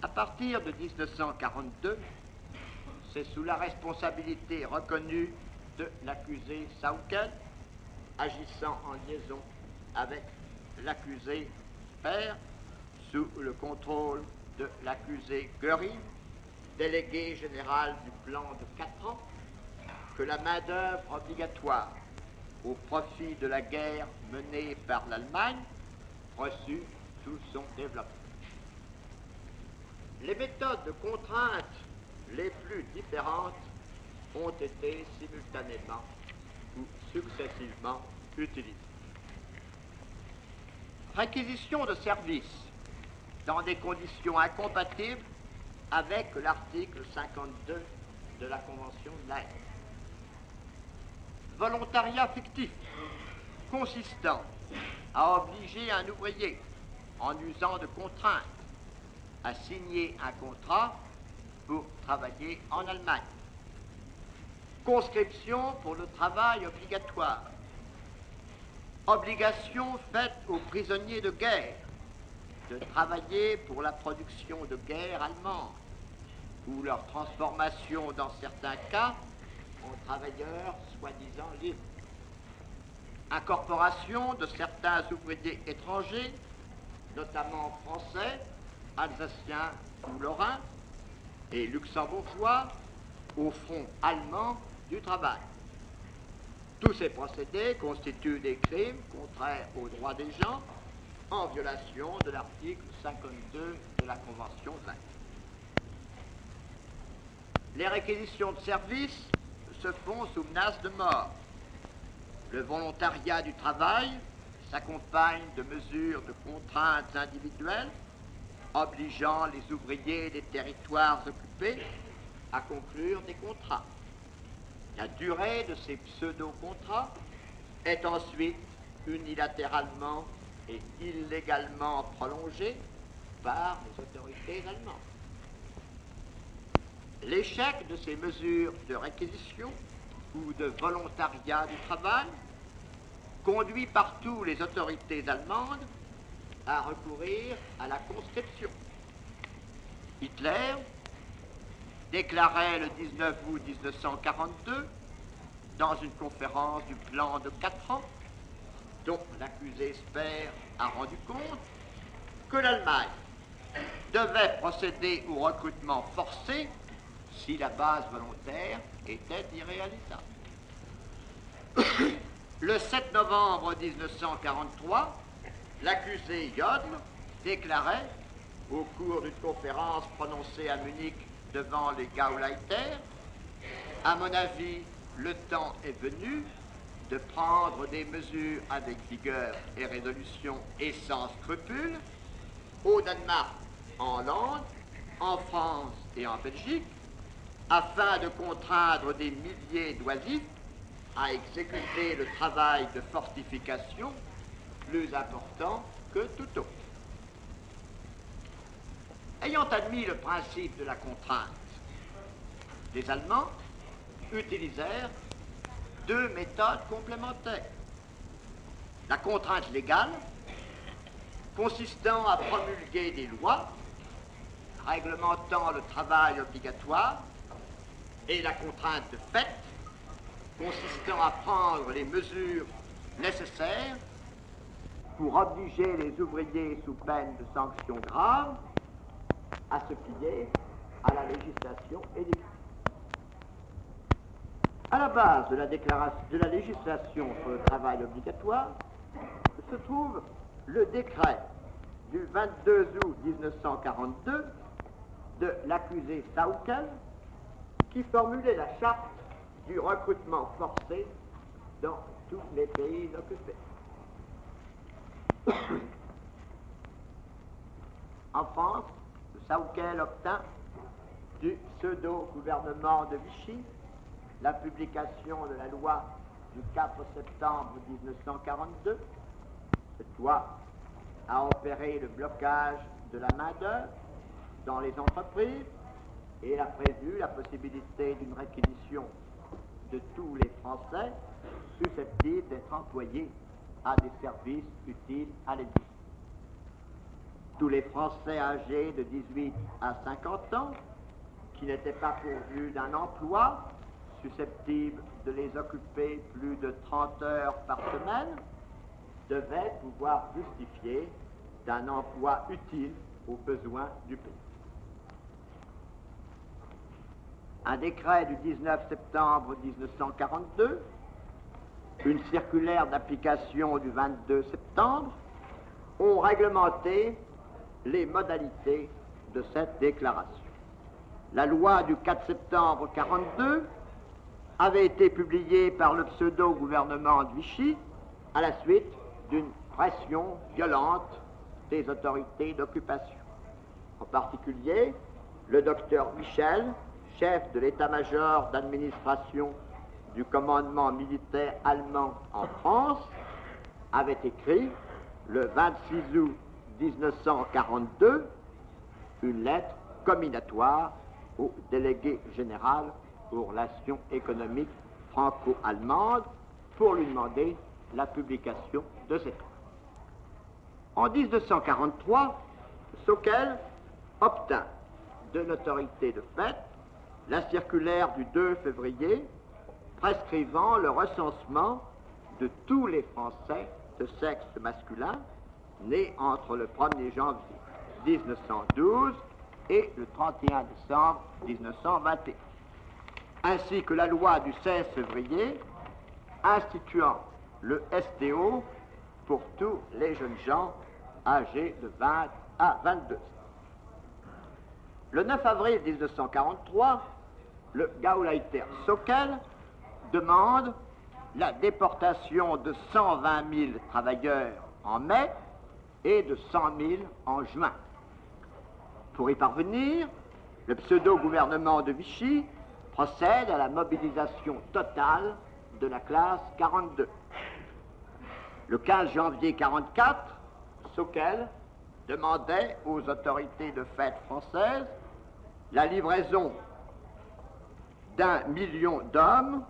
À partir de 1942, c'est sous la responsabilité reconnue de l'accusé Sauken, agissant en liaison avec l'accusé Père, sous le contrôle de l'accusé Göring, délégué général du plan de quatre ans, que la main-d'œuvre obligatoire au profit de la guerre menée par l'Allemagne reçut tout son développement. Les méthodes de contrainte les plus différentes ont été simultanément successivement utilisées. réquisition de services dans des conditions incompatibles avec l'article 52 de la Convention de l'Aide. Volontariat fictif consistant à obliger un ouvrier, en usant de contraintes, à signer un contrat pour travailler en Allemagne. Conscription pour le travail obligatoire. Obligation faite aux prisonniers de guerre de travailler pour la production de guerre allemande ou leur transformation dans certains cas en travailleurs soi-disant libres. Incorporation de certains ouvriers étrangers, notamment français, alsaciens ou lorrains, et luxembourgeois au front allemand du travail. Tous ces procédés constituent des crimes contraires aux droits des gens en violation de l'article 52 de la Convention de l'Inde. Les réquisitions de service se font sous menace de mort. Le volontariat du travail s'accompagne de mesures de contraintes individuelles obligeant les ouvriers des territoires occupés à conclure des contrats. La durée de ces pseudo-contrats est ensuite unilatéralement et illégalement prolongée par les autorités allemandes. L'échec de ces mesures de réquisition ou de volontariat du travail conduit partout les autorités allemandes à recourir à la conscription. Hitler déclarait le 19 août 1942, dans une conférence du plan de quatre ans, dont l'accusé Speer a rendu compte, que l'Allemagne devait procéder au recrutement forcé si la base volontaire était irréalisable. Le 7 novembre 1943, l'accusé Jodl déclarait, au cours d'une conférence prononcée à Munich devant les Gauleiter, à mon avis, le temps est venu de prendre des mesures avec vigueur et résolution et sans scrupule au Danemark, en Hollande, en France et en Belgique, afin de contraindre des milliers d'oisifs à exécuter le travail de fortification plus important que tout autre. Ayant admis le principe de la contrainte, les Allemands utilisèrent deux méthodes complémentaires. La contrainte légale, consistant à promulguer des lois réglementant le travail obligatoire, et la contrainte de fait, consistant à prendre les mesures nécessaires pour obliger les ouvriers sous peine de sanctions graves à se plier à la législation édictive. À la base de la, déclaration, de la législation sur le travail obligatoire se trouve le décret du 22 août 1942 de l'accusé Saukel qui formulait la charte du recrutement forcé dans tous les pays occupés. (coughs) en France, Saukel obtint du pseudo-gouvernement de Vichy la publication de la loi du 4 septembre 1942. Cette loi a opéré le blocage de la main-d'œuvre dans les entreprises et a prévu la possibilité d'une réquisition de tous les Français susceptibles d'être employés à des services utiles à l'existence. Tous les Français âgés de 18 à 50 ans qui n'étaient pas pourvus d'un emploi susceptible de les occuper plus de 30 heures par semaine devaient pouvoir justifier d'un emploi utile aux besoins du pays. Un décret du 19 septembre 1942 une circulaire d'application du 22 septembre ont réglementé les modalités de cette déclaration. La loi du 4 septembre 1942 avait été publiée par le pseudo-gouvernement de Vichy à la suite d'une pression violente des autorités d'occupation. En particulier, le docteur Michel, chef de l'état-major d'administration du commandement militaire allemand en France, avait écrit le 26 août 1942 une lettre combinatoire au délégué général aux relations économiques franco-allemandes pour lui demander la publication de cette lettre. En 1943, Sockel obtint de l'autorité de fait la circulaire du 2 février prescrivant le recensement de tous les Français de sexe masculin nés entre le 1er janvier 1912 et le 31 décembre 1921, ainsi que la loi du 16 février instituant le SDO pour tous les jeunes gens âgés de 20 à 22 ans. Le 9 avril 1943, le Gauleiter Sockel demande la déportation de 120 000 travailleurs en mai et de 100 000 en juin. Pour y parvenir, le pseudo-gouvernement de Vichy procède à la mobilisation totale de la classe 42. Le 15 janvier 1944, Sockel demandait aux autorités de fête françaises la livraison d'un million d'hommes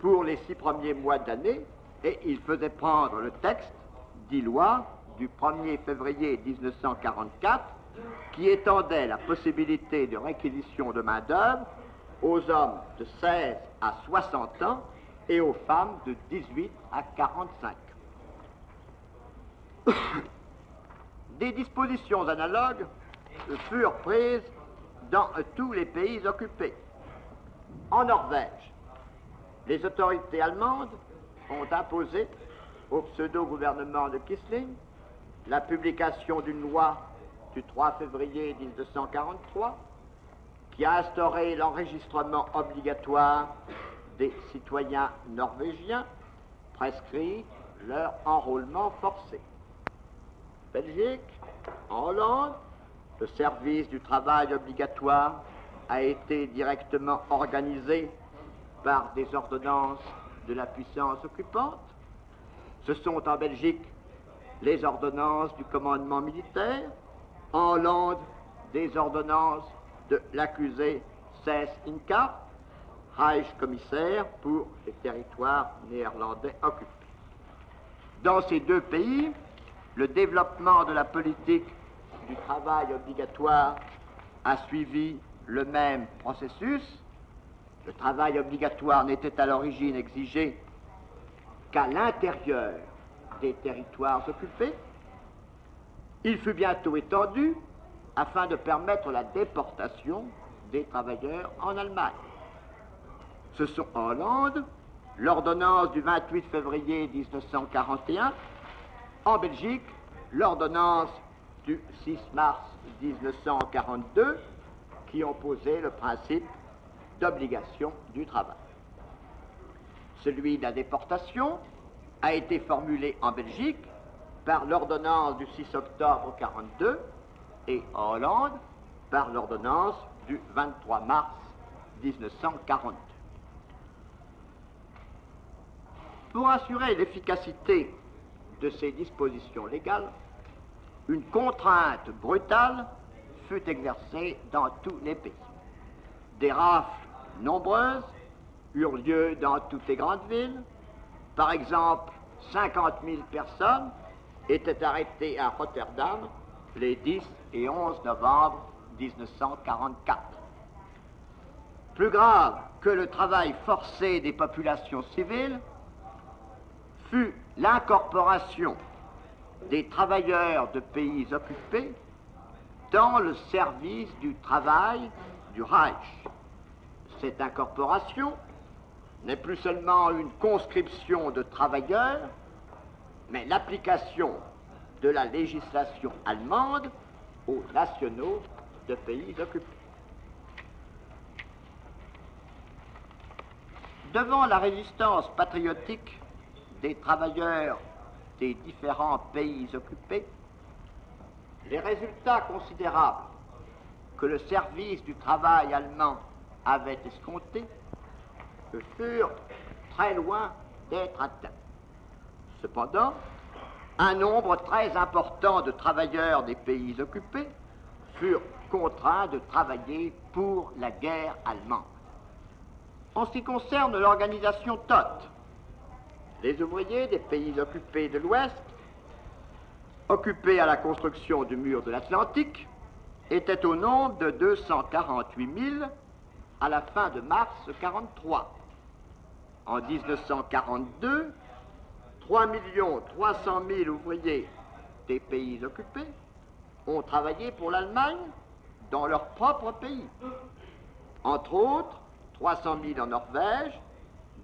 pour les six premiers mois d'année et il faisait prendre le texte, dit loi, du 1er février 1944 qui étendait la possibilité de réquisition de main-d'œuvre aux hommes de 16 à 60 ans et aux femmes de 18 à 45 (coughs) Des dispositions analogues furent prises dans tous les pays occupés. En Norvège, les autorités allemandes ont imposé au pseudo-gouvernement de Kisling la publication d'une loi du 3 février 1943 qui a instauré l'enregistrement obligatoire des citoyens norvégiens, prescrit leur enrôlement forcé. Belgique, en Hollande, le service du travail obligatoire a été directement organisé par des ordonnances de la puissance occupante. Ce sont en Belgique les ordonnances du commandement militaire, en Hollande des ordonnances de l'accusé Cess Inca, Reich-commissaire pour les territoires néerlandais occupés. Dans ces deux pays, le développement de la politique du travail obligatoire a suivi le même processus. Le travail obligatoire n'était à l'origine exigé qu'à l'intérieur des territoires occupés. Il fut bientôt étendu afin de permettre la déportation des travailleurs en Allemagne. Ce sont en Hollande l'ordonnance du 28 février 1941, en Belgique l'ordonnance du 6 mars 1942 qui ont posé le principe d'obligation du travail. Celui de la déportation a été formulé en Belgique par l'ordonnance du 6 octobre 1942 et en Hollande par l'ordonnance du 23 mars 1942. Pour assurer l'efficacité de ces dispositions légales, une contrainte brutale fut exercée dans tous les pays. Des rafles nombreuses eurent lieu dans toutes les grandes villes. Par exemple, 50 000 personnes étaient arrêtées à Rotterdam les 10 et 11 novembre 1944. Plus grave que le travail forcé des populations civiles fut l'incorporation des travailleurs de pays occupés dans le service du travail du Reich. Cette incorporation n'est plus seulement une conscription de travailleurs, mais l'application de la législation allemande aux nationaux de pays occupés. Devant la résistance patriotique des travailleurs des différents pays occupés, les résultats considérables que le service du travail allemand avait escomptés furent très loin d'être atteints. Cependant, un nombre très important de travailleurs des pays occupés furent contraints de travailler pour la guerre allemande. En ce qui concerne l'organisation TOT, les ouvriers des pays occupés de l'Ouest, occupés à la construction du mur de l'Atlantique, étaient au nombre de 248 000 à la fin de mars 1943. En 1942, 3 300 000 ouvriers des pays occupés ont travaillé pour l'Allemagne dans leur propre pays. Entre autres, 300 000 en Norvège,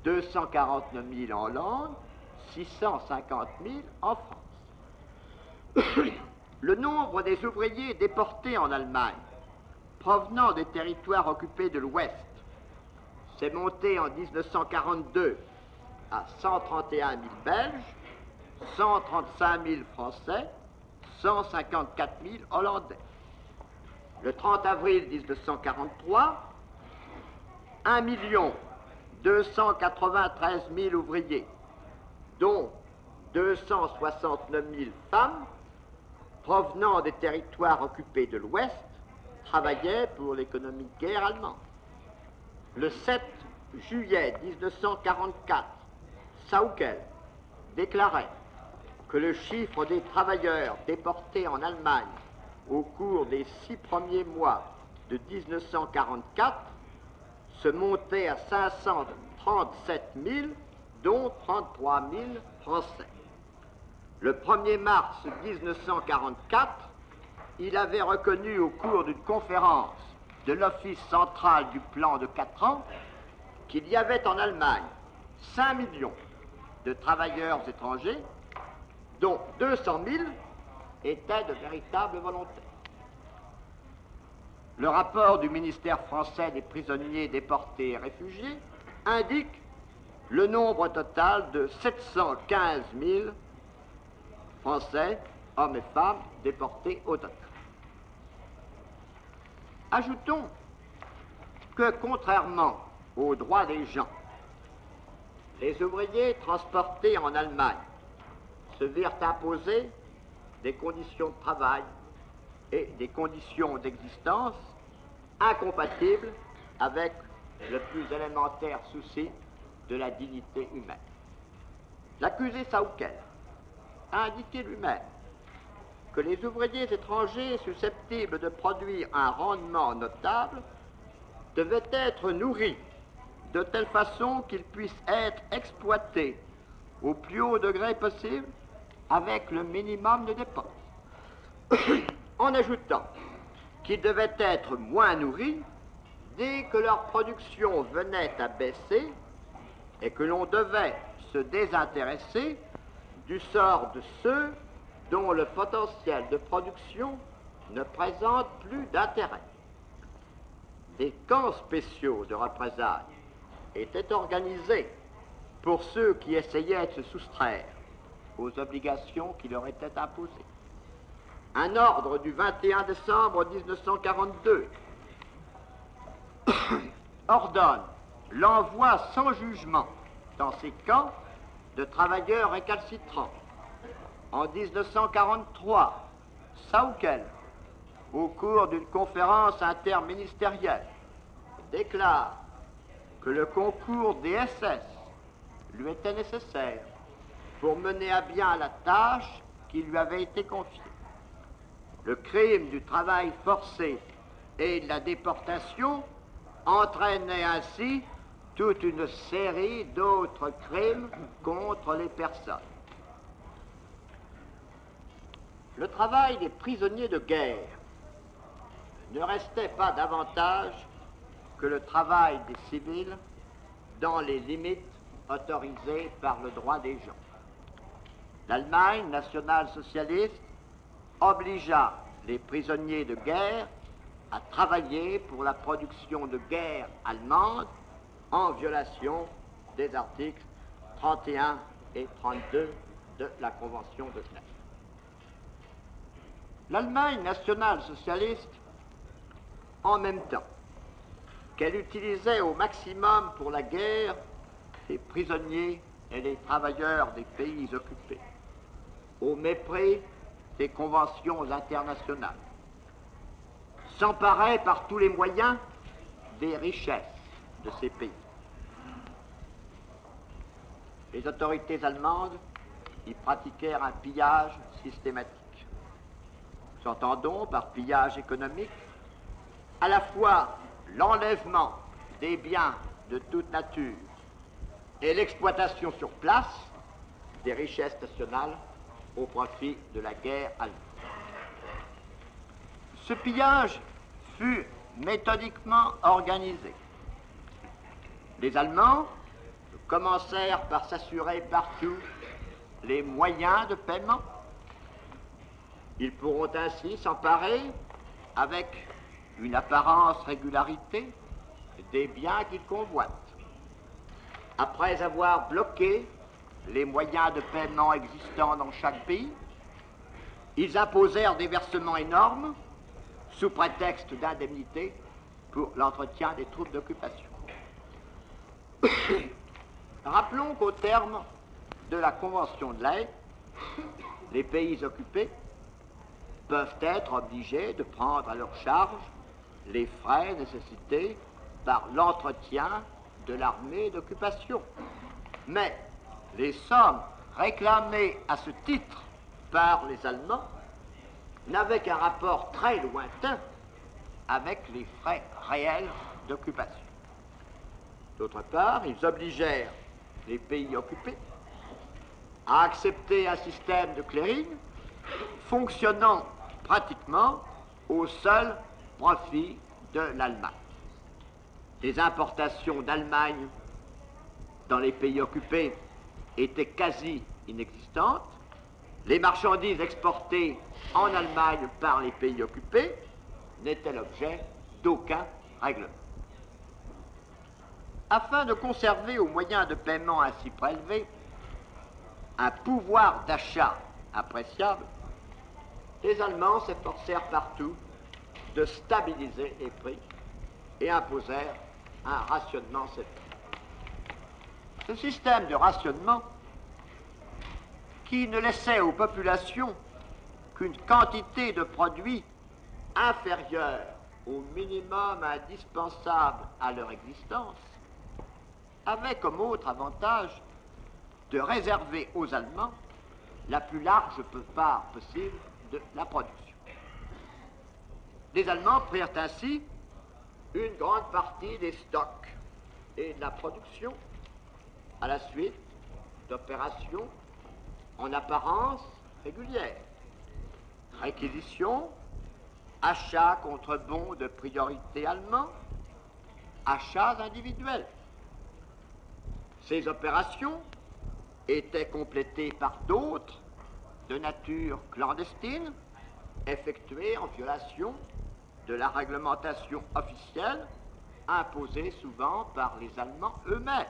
249 000 en Hollande, 650 000 en France. Le nombre des ouvriers déportés en Allemagne, provenant des territoires occupés de l'Ouest, monté en 1942 à 131 000 Belges, 135 000 Français, 154 000 Hollandais. Le 30 avril 1943, 1 293 000 ouvriers, dont 269 000 femmes, provenant des territoires occupés de l'Ouest, travaillaient pour l'économie de guerre allemande. Le 7 juillet 1944, Saukel déclarait que le chiffre des travailleurs déportés en Allemagne au cours des six premiers mois de 1944 se montait à 537 000, dont 33 000 Français. Le 1er mars 1944, il avait reconnu au cours d'une conférence de l'Office central du plan de 4 ans qu'il y avait en Allemagne 5 millions de travailleurs étrangers, dont 200 000 étaient de véritables volontaires. Le rapport du ministère français des prisonniers déportés et réfugiés indique le nombre total de 715 000 Français, hommes et femmes, déportés au total. Ajoutons que contrairement aux droits des gens, les ouvriers transportés en Allemagne se virent imposer des conditions de travail et des conditions d'existence incompatibles avec le plus élémentaire souci de la dignité humaine. L'accusé Saukel a indiqué lui-même que les ouvriers étrangers susceptibles de produire un rendement notable devaient être nourris de telle façon qu'ils puissent être exploités au plus haut degré possible avec le minimum de dépenses, (coughs) en ajoutant qu'ils devaient être moins nourris dès que leur production venait à baisser et que l'on devait se désintéresser du sort de ceux dont le potentiel de production ne présente plus d'intérêt. Des camps spéciaux de représailles étaient organisés pour ceux qui essayaient de se soustraire aux obligations qui leur étaient imposées. Un ordre du 21 décembre 1942 (coughs) ordonne l'envoi sans jugement dans ces camps de travailleurs récalcitrants. En 1943, Saukel, au cours d'une conférence interministérielle, déclare que le concours des SS lui était nécessaire pour mener à bien la tâche qui lui avait été confiée. Le crime du travail forcé et de la déportation entraînait ainsi toute une série d'autres crimes contre les personnes. Le travail des prisonniers de guerre ne restait pas davantage que le travail des civils dans les limites autorisées par le droit des gens. L'Allemagne nationale-socialiste obligea les prisonniers de guerre à travailler pour la production de guerre allemande en violation des articles 31 et 32 de la Convention de Genève. L'Allemagne nationale socialiste, en même temps qu'elle utilisait au maximum pour la guerre les prisonniers et les travailleurs des pays occupés, au mépris des conventions internationales, s'emparait par tous les moyens des richesses de ces pays. Les autorités allemandes y pratiquèrent un pillage systématique. S'entendons par pillage économique à la fois l'enlèvement des biens de toute nature et l'exploitation sur place des richesses nationales au profit de la guerre allemande. Ce pillage fut méthodiquement organisé. Les Allemands commencèrent par s'assurer partout les moyens de paiement. Ils pourront ainsi s'emparer avec une apparence régularité des biens qu'ils convoitent. Après avoir bloqué les moyens de paiement existants dans chaque pays, ils imposèrent des versements énormes sous prétexte d'indemnité pour l'entretien des troupes d'occupation. (coughs) Rappelons qu'au terme de la Convention de l'Aix, les pays occupés peuvent être obligés de prendre à leur charge les frais nécessités par l'entretien de l'armée d'occupation. Mais les sommes réclamées à ce titre par les Allemands n'avaient qu'un rapport très lointain avec les frais réels d'occupation. D'autre part, ils obligèrent les pays occupés à accepter un système de clearing fonctionnant pratiquement au seul profit de l'Allemagne. Les importations d'Allemagne dans les pays occupés étaient quasi inexistantes. Les marchandises exportées en Allemagne par les pays occupés n'étaient l'objet d'aucun règlement. Afin de conserver aux moyens de paiement ainsi prélevés un pouvoir d'achat appréciable, les Allemands s'efforcèrent partout de stabiliser les prix et imposèrent un rationnement sévère. Ce système de rationnement, qui ne laissait aux populations qu'une quantité de produits inférieure au minimum indispensable à leur existence, avait comme autre avantage de réserver aux Allemands la plus large part possible la production. Les Allemands prirent ainsi une grande partie des stocks et de la production à la suite d'opérations en apparence régulières. Réquisition, achat contre bons de priorité allemand, achats individuels. Ces opérations étaient complétées par d'autres de nature clandestine, effectuées en violation de la réglementation officielle imposée souvent par les Allemands eux-mêmes.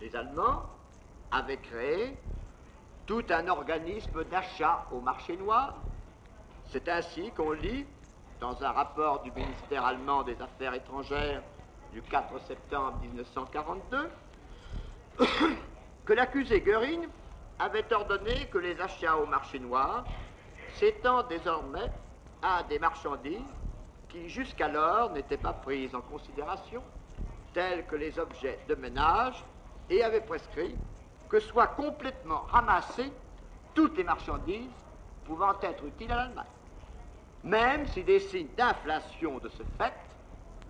Les Allemands avaient créé tout un organisme d'achat au marché noir. C'est ainsi qu'on lit dans un rapport du ministère allemand des Affaires étrangères du 4 septembre 1942 (coughs) que l'accusé Göring avait ordonné que les achats au marché noir s'étendent désormais à des marchandises qui jusqu'alors n'étaient pas prises en considération, telles que les objets de ménage, et avait prescrit que soient complètement ramassées toutes les marchandises pouvant être utiles à l'Allemagne, même si des signes d'inflation de ce fait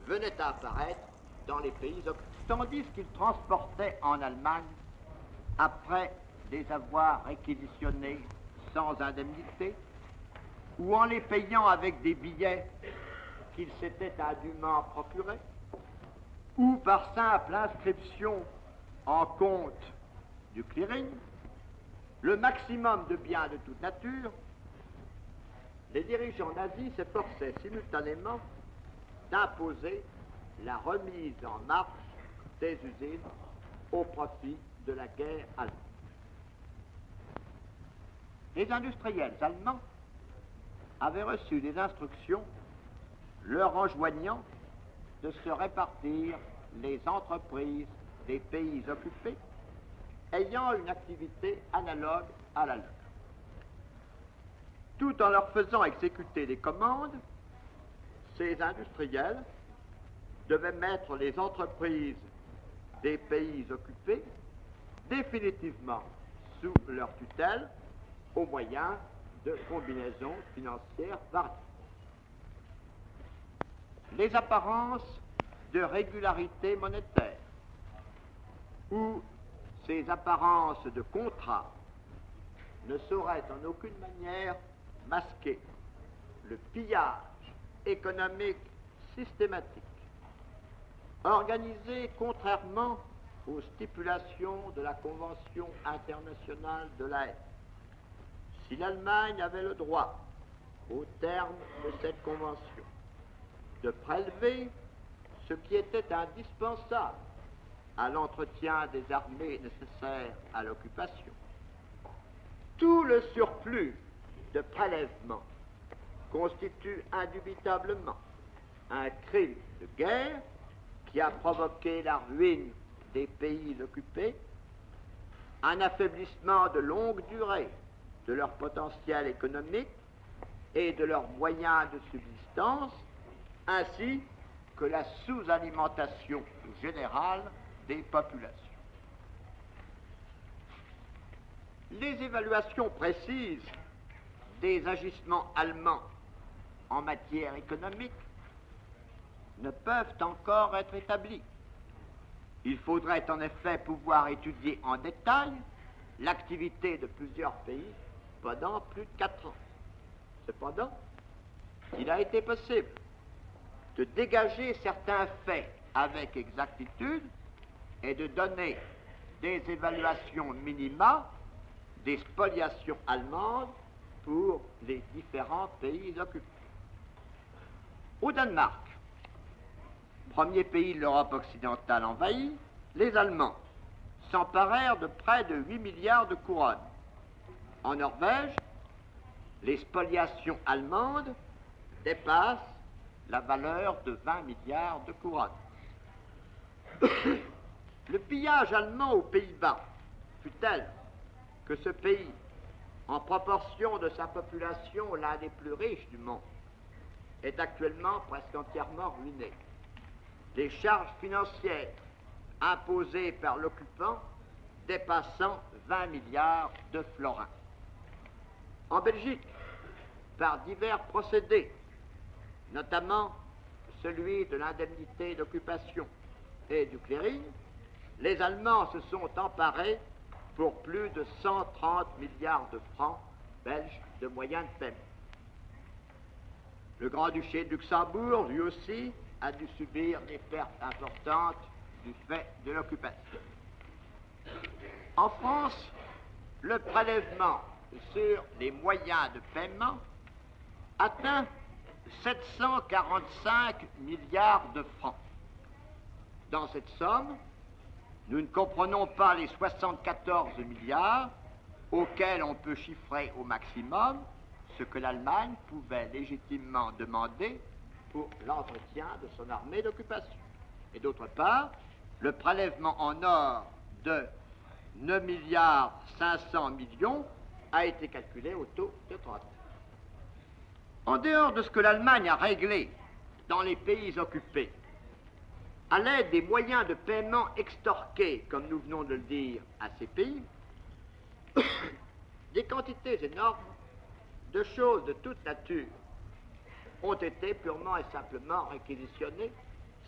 venaient à apparaître dans les pays occupés, tandis qu'ils transportaient en Allemagne après les avoir réquisitionnés sans indemnité, ou en les payant avec des billets qu'ils s'étaient indûment procurés, ou par simple inscription en compte du clearing, le maximum de biens de toute nature, les dirigeants nazis s'efforçaient simultanément d'imposer la remise en marche des usines au profit de la guerre allemande. Les industriels allemands avaient reçu des instructions leur enjoignant de se répartir les entreprises des pays occupés ayant une activité analogue à la leur. Tout en leur faisant exécuter des commandes, ces industriels devaient mettre les entreprises des pays occupés définitivement sous leur tutelle au moyen de combinaisons financières variées. Les apparences de régularité monétaire ou ces apparences de contrat ne sauraient en aucune manière masquer le pillage économique systématique, organisé contrairement aux stipulations de la Convention internationale de la haie. Si l'Allemagne avait le droit, au terme de cette convention, de prélever ce qui était indispensable à l'entretien des armées nécessaires à l'occupation, tout le surplus de prélèvement constitue indubitablement un crime de guerre qui a provoqué la ruine des pays occupés, un affaiblissement de longue durée de leur potentiel économique et de leurs moyens de subsistance, ainsi que la sous-alimentation générale des populations. Les évaluations précises des agissements allemands en matière économique ne peuvent encore être établies. Il faudrait en effet pouvoir étudier en détail l'activité de plusieurs pays pendant plus de quatre ans. Cependant, il a été possible de dégager certains faits avec exactitude et de donner des évaluations minima des spoliations allemandes pour les différents pays occupés. Au Danemark, premier pays de l'Europe occidentale envahie, les Allemands s'emparèrent de près de 8 milliards de couronnes. En Norvège, les spoliations allemandes dépassent la valeur de 20 milliards de couronnes. (coughs) Le pillage allemand aux Pays-Bas fut tel que ce pays, en proportion de sa population l'un des plus riches du monde, est actuellement presque entièrement ruiné. Les charges financières imposées par l'occupant dépassant 20 milliards de florins. En Belgique, par divers procédés, notamment celui de l'indemnité d'occupation et du clearing, les Allemands se sont emparés pour plus de 130 milliards de francs belges de moyens de paiement. Le Grand-Duché de Luxembourg, lui aussi, a dû subir des pertes importantes du fait de l'occupation. En France, le prélèvement sur les moyens de paiement atteint 745 milliards de francs. Dans cette somme, nous ne comprenons pas les 74 milliards auxquels on peut chiffrer au maximum ce que l'Allemagne pouvait légitimement demander pour l'entretien de son armée d'occupation. Et d'autre part, le prélèvement en or de 9 milliards 500 millions a été calculé au taux de 30. En dehors de ce que l'Allemagne a réglé dans les pays occupés, à l'aide des moyens de paiement extorqués, comme nous venons de le dire, à ces pays, (coughs) des quantités énormes de choses de toute nature ont été purement et simplement réquisitionnées,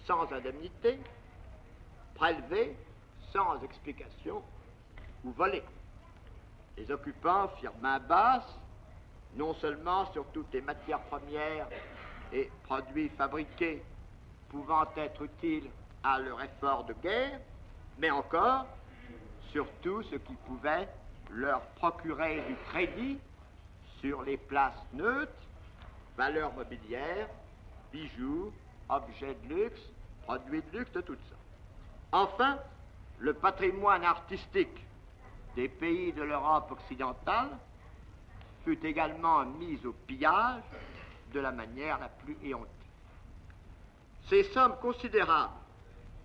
sans indemnité, prélevées, sans explication ou volées. Les occupants firent main basse, non seulement sur toutes les matières premières et produits fabriqués pouvant être utiles à leur effort de guerre, mais encore sur tout ce qui pouvait leur procurer du crédit sur les places neutres, valeurs mobilières, bijoux, objets de luxe, produits de luxe, de tout ça. Enfin, le patrimoine artistique des pays de l'Europe occidentale fut également mise au pillage de la manière la plus éhontée. Ces sommes considérables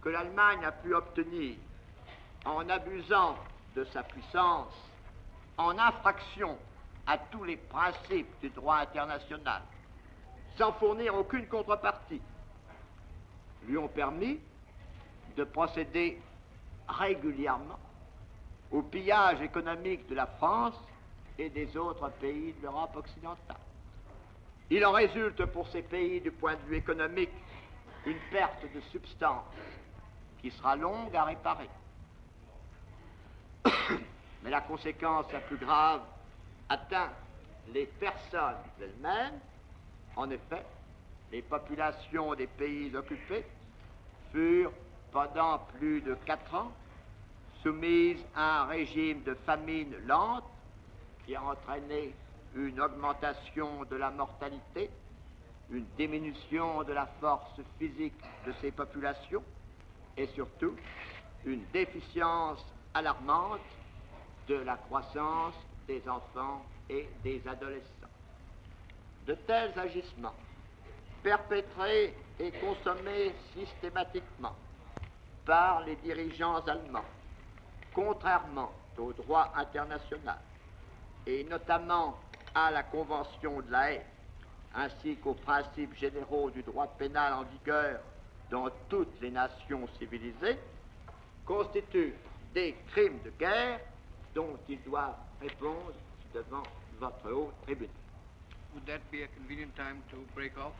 que l'Allemagne a pu obtenir en abusant de sa puissance, en infraction à tous les principes du droit international, sans fournir aucune contrepartie, lui ont permis de procéder régulièrement au pillage économique de la France et des autres pays de l'Europe occidentale. Il en résulte pour ces pays du point de vue économique une perte de substance qui sera longue à réparer. (coughs) Mais la conséquence la plus grave atteint les personnes elles-mêmes. En effet, les populations des pays occupés furent pendant plus de quatre ans soumises à un régime de famine lente qui a entraîné une augmentation de la mortalité, une diminution de la force physique de ces populations et surtout une déficience alarmante de la croissance des enfants et des adolescents. De tels agissements, perpétrés et consommés systématiquement par les dirigeants allemands, contrairement au droit international, et notamment à la Convention de la haie, ainsi qu'aux principes généraux du droit pénal en vigueur dans toutes les nations civilisées, constituent des crimes de guerre dont ils doivent répondre devant votre haut tribunal. Would that be a convenient time to break off?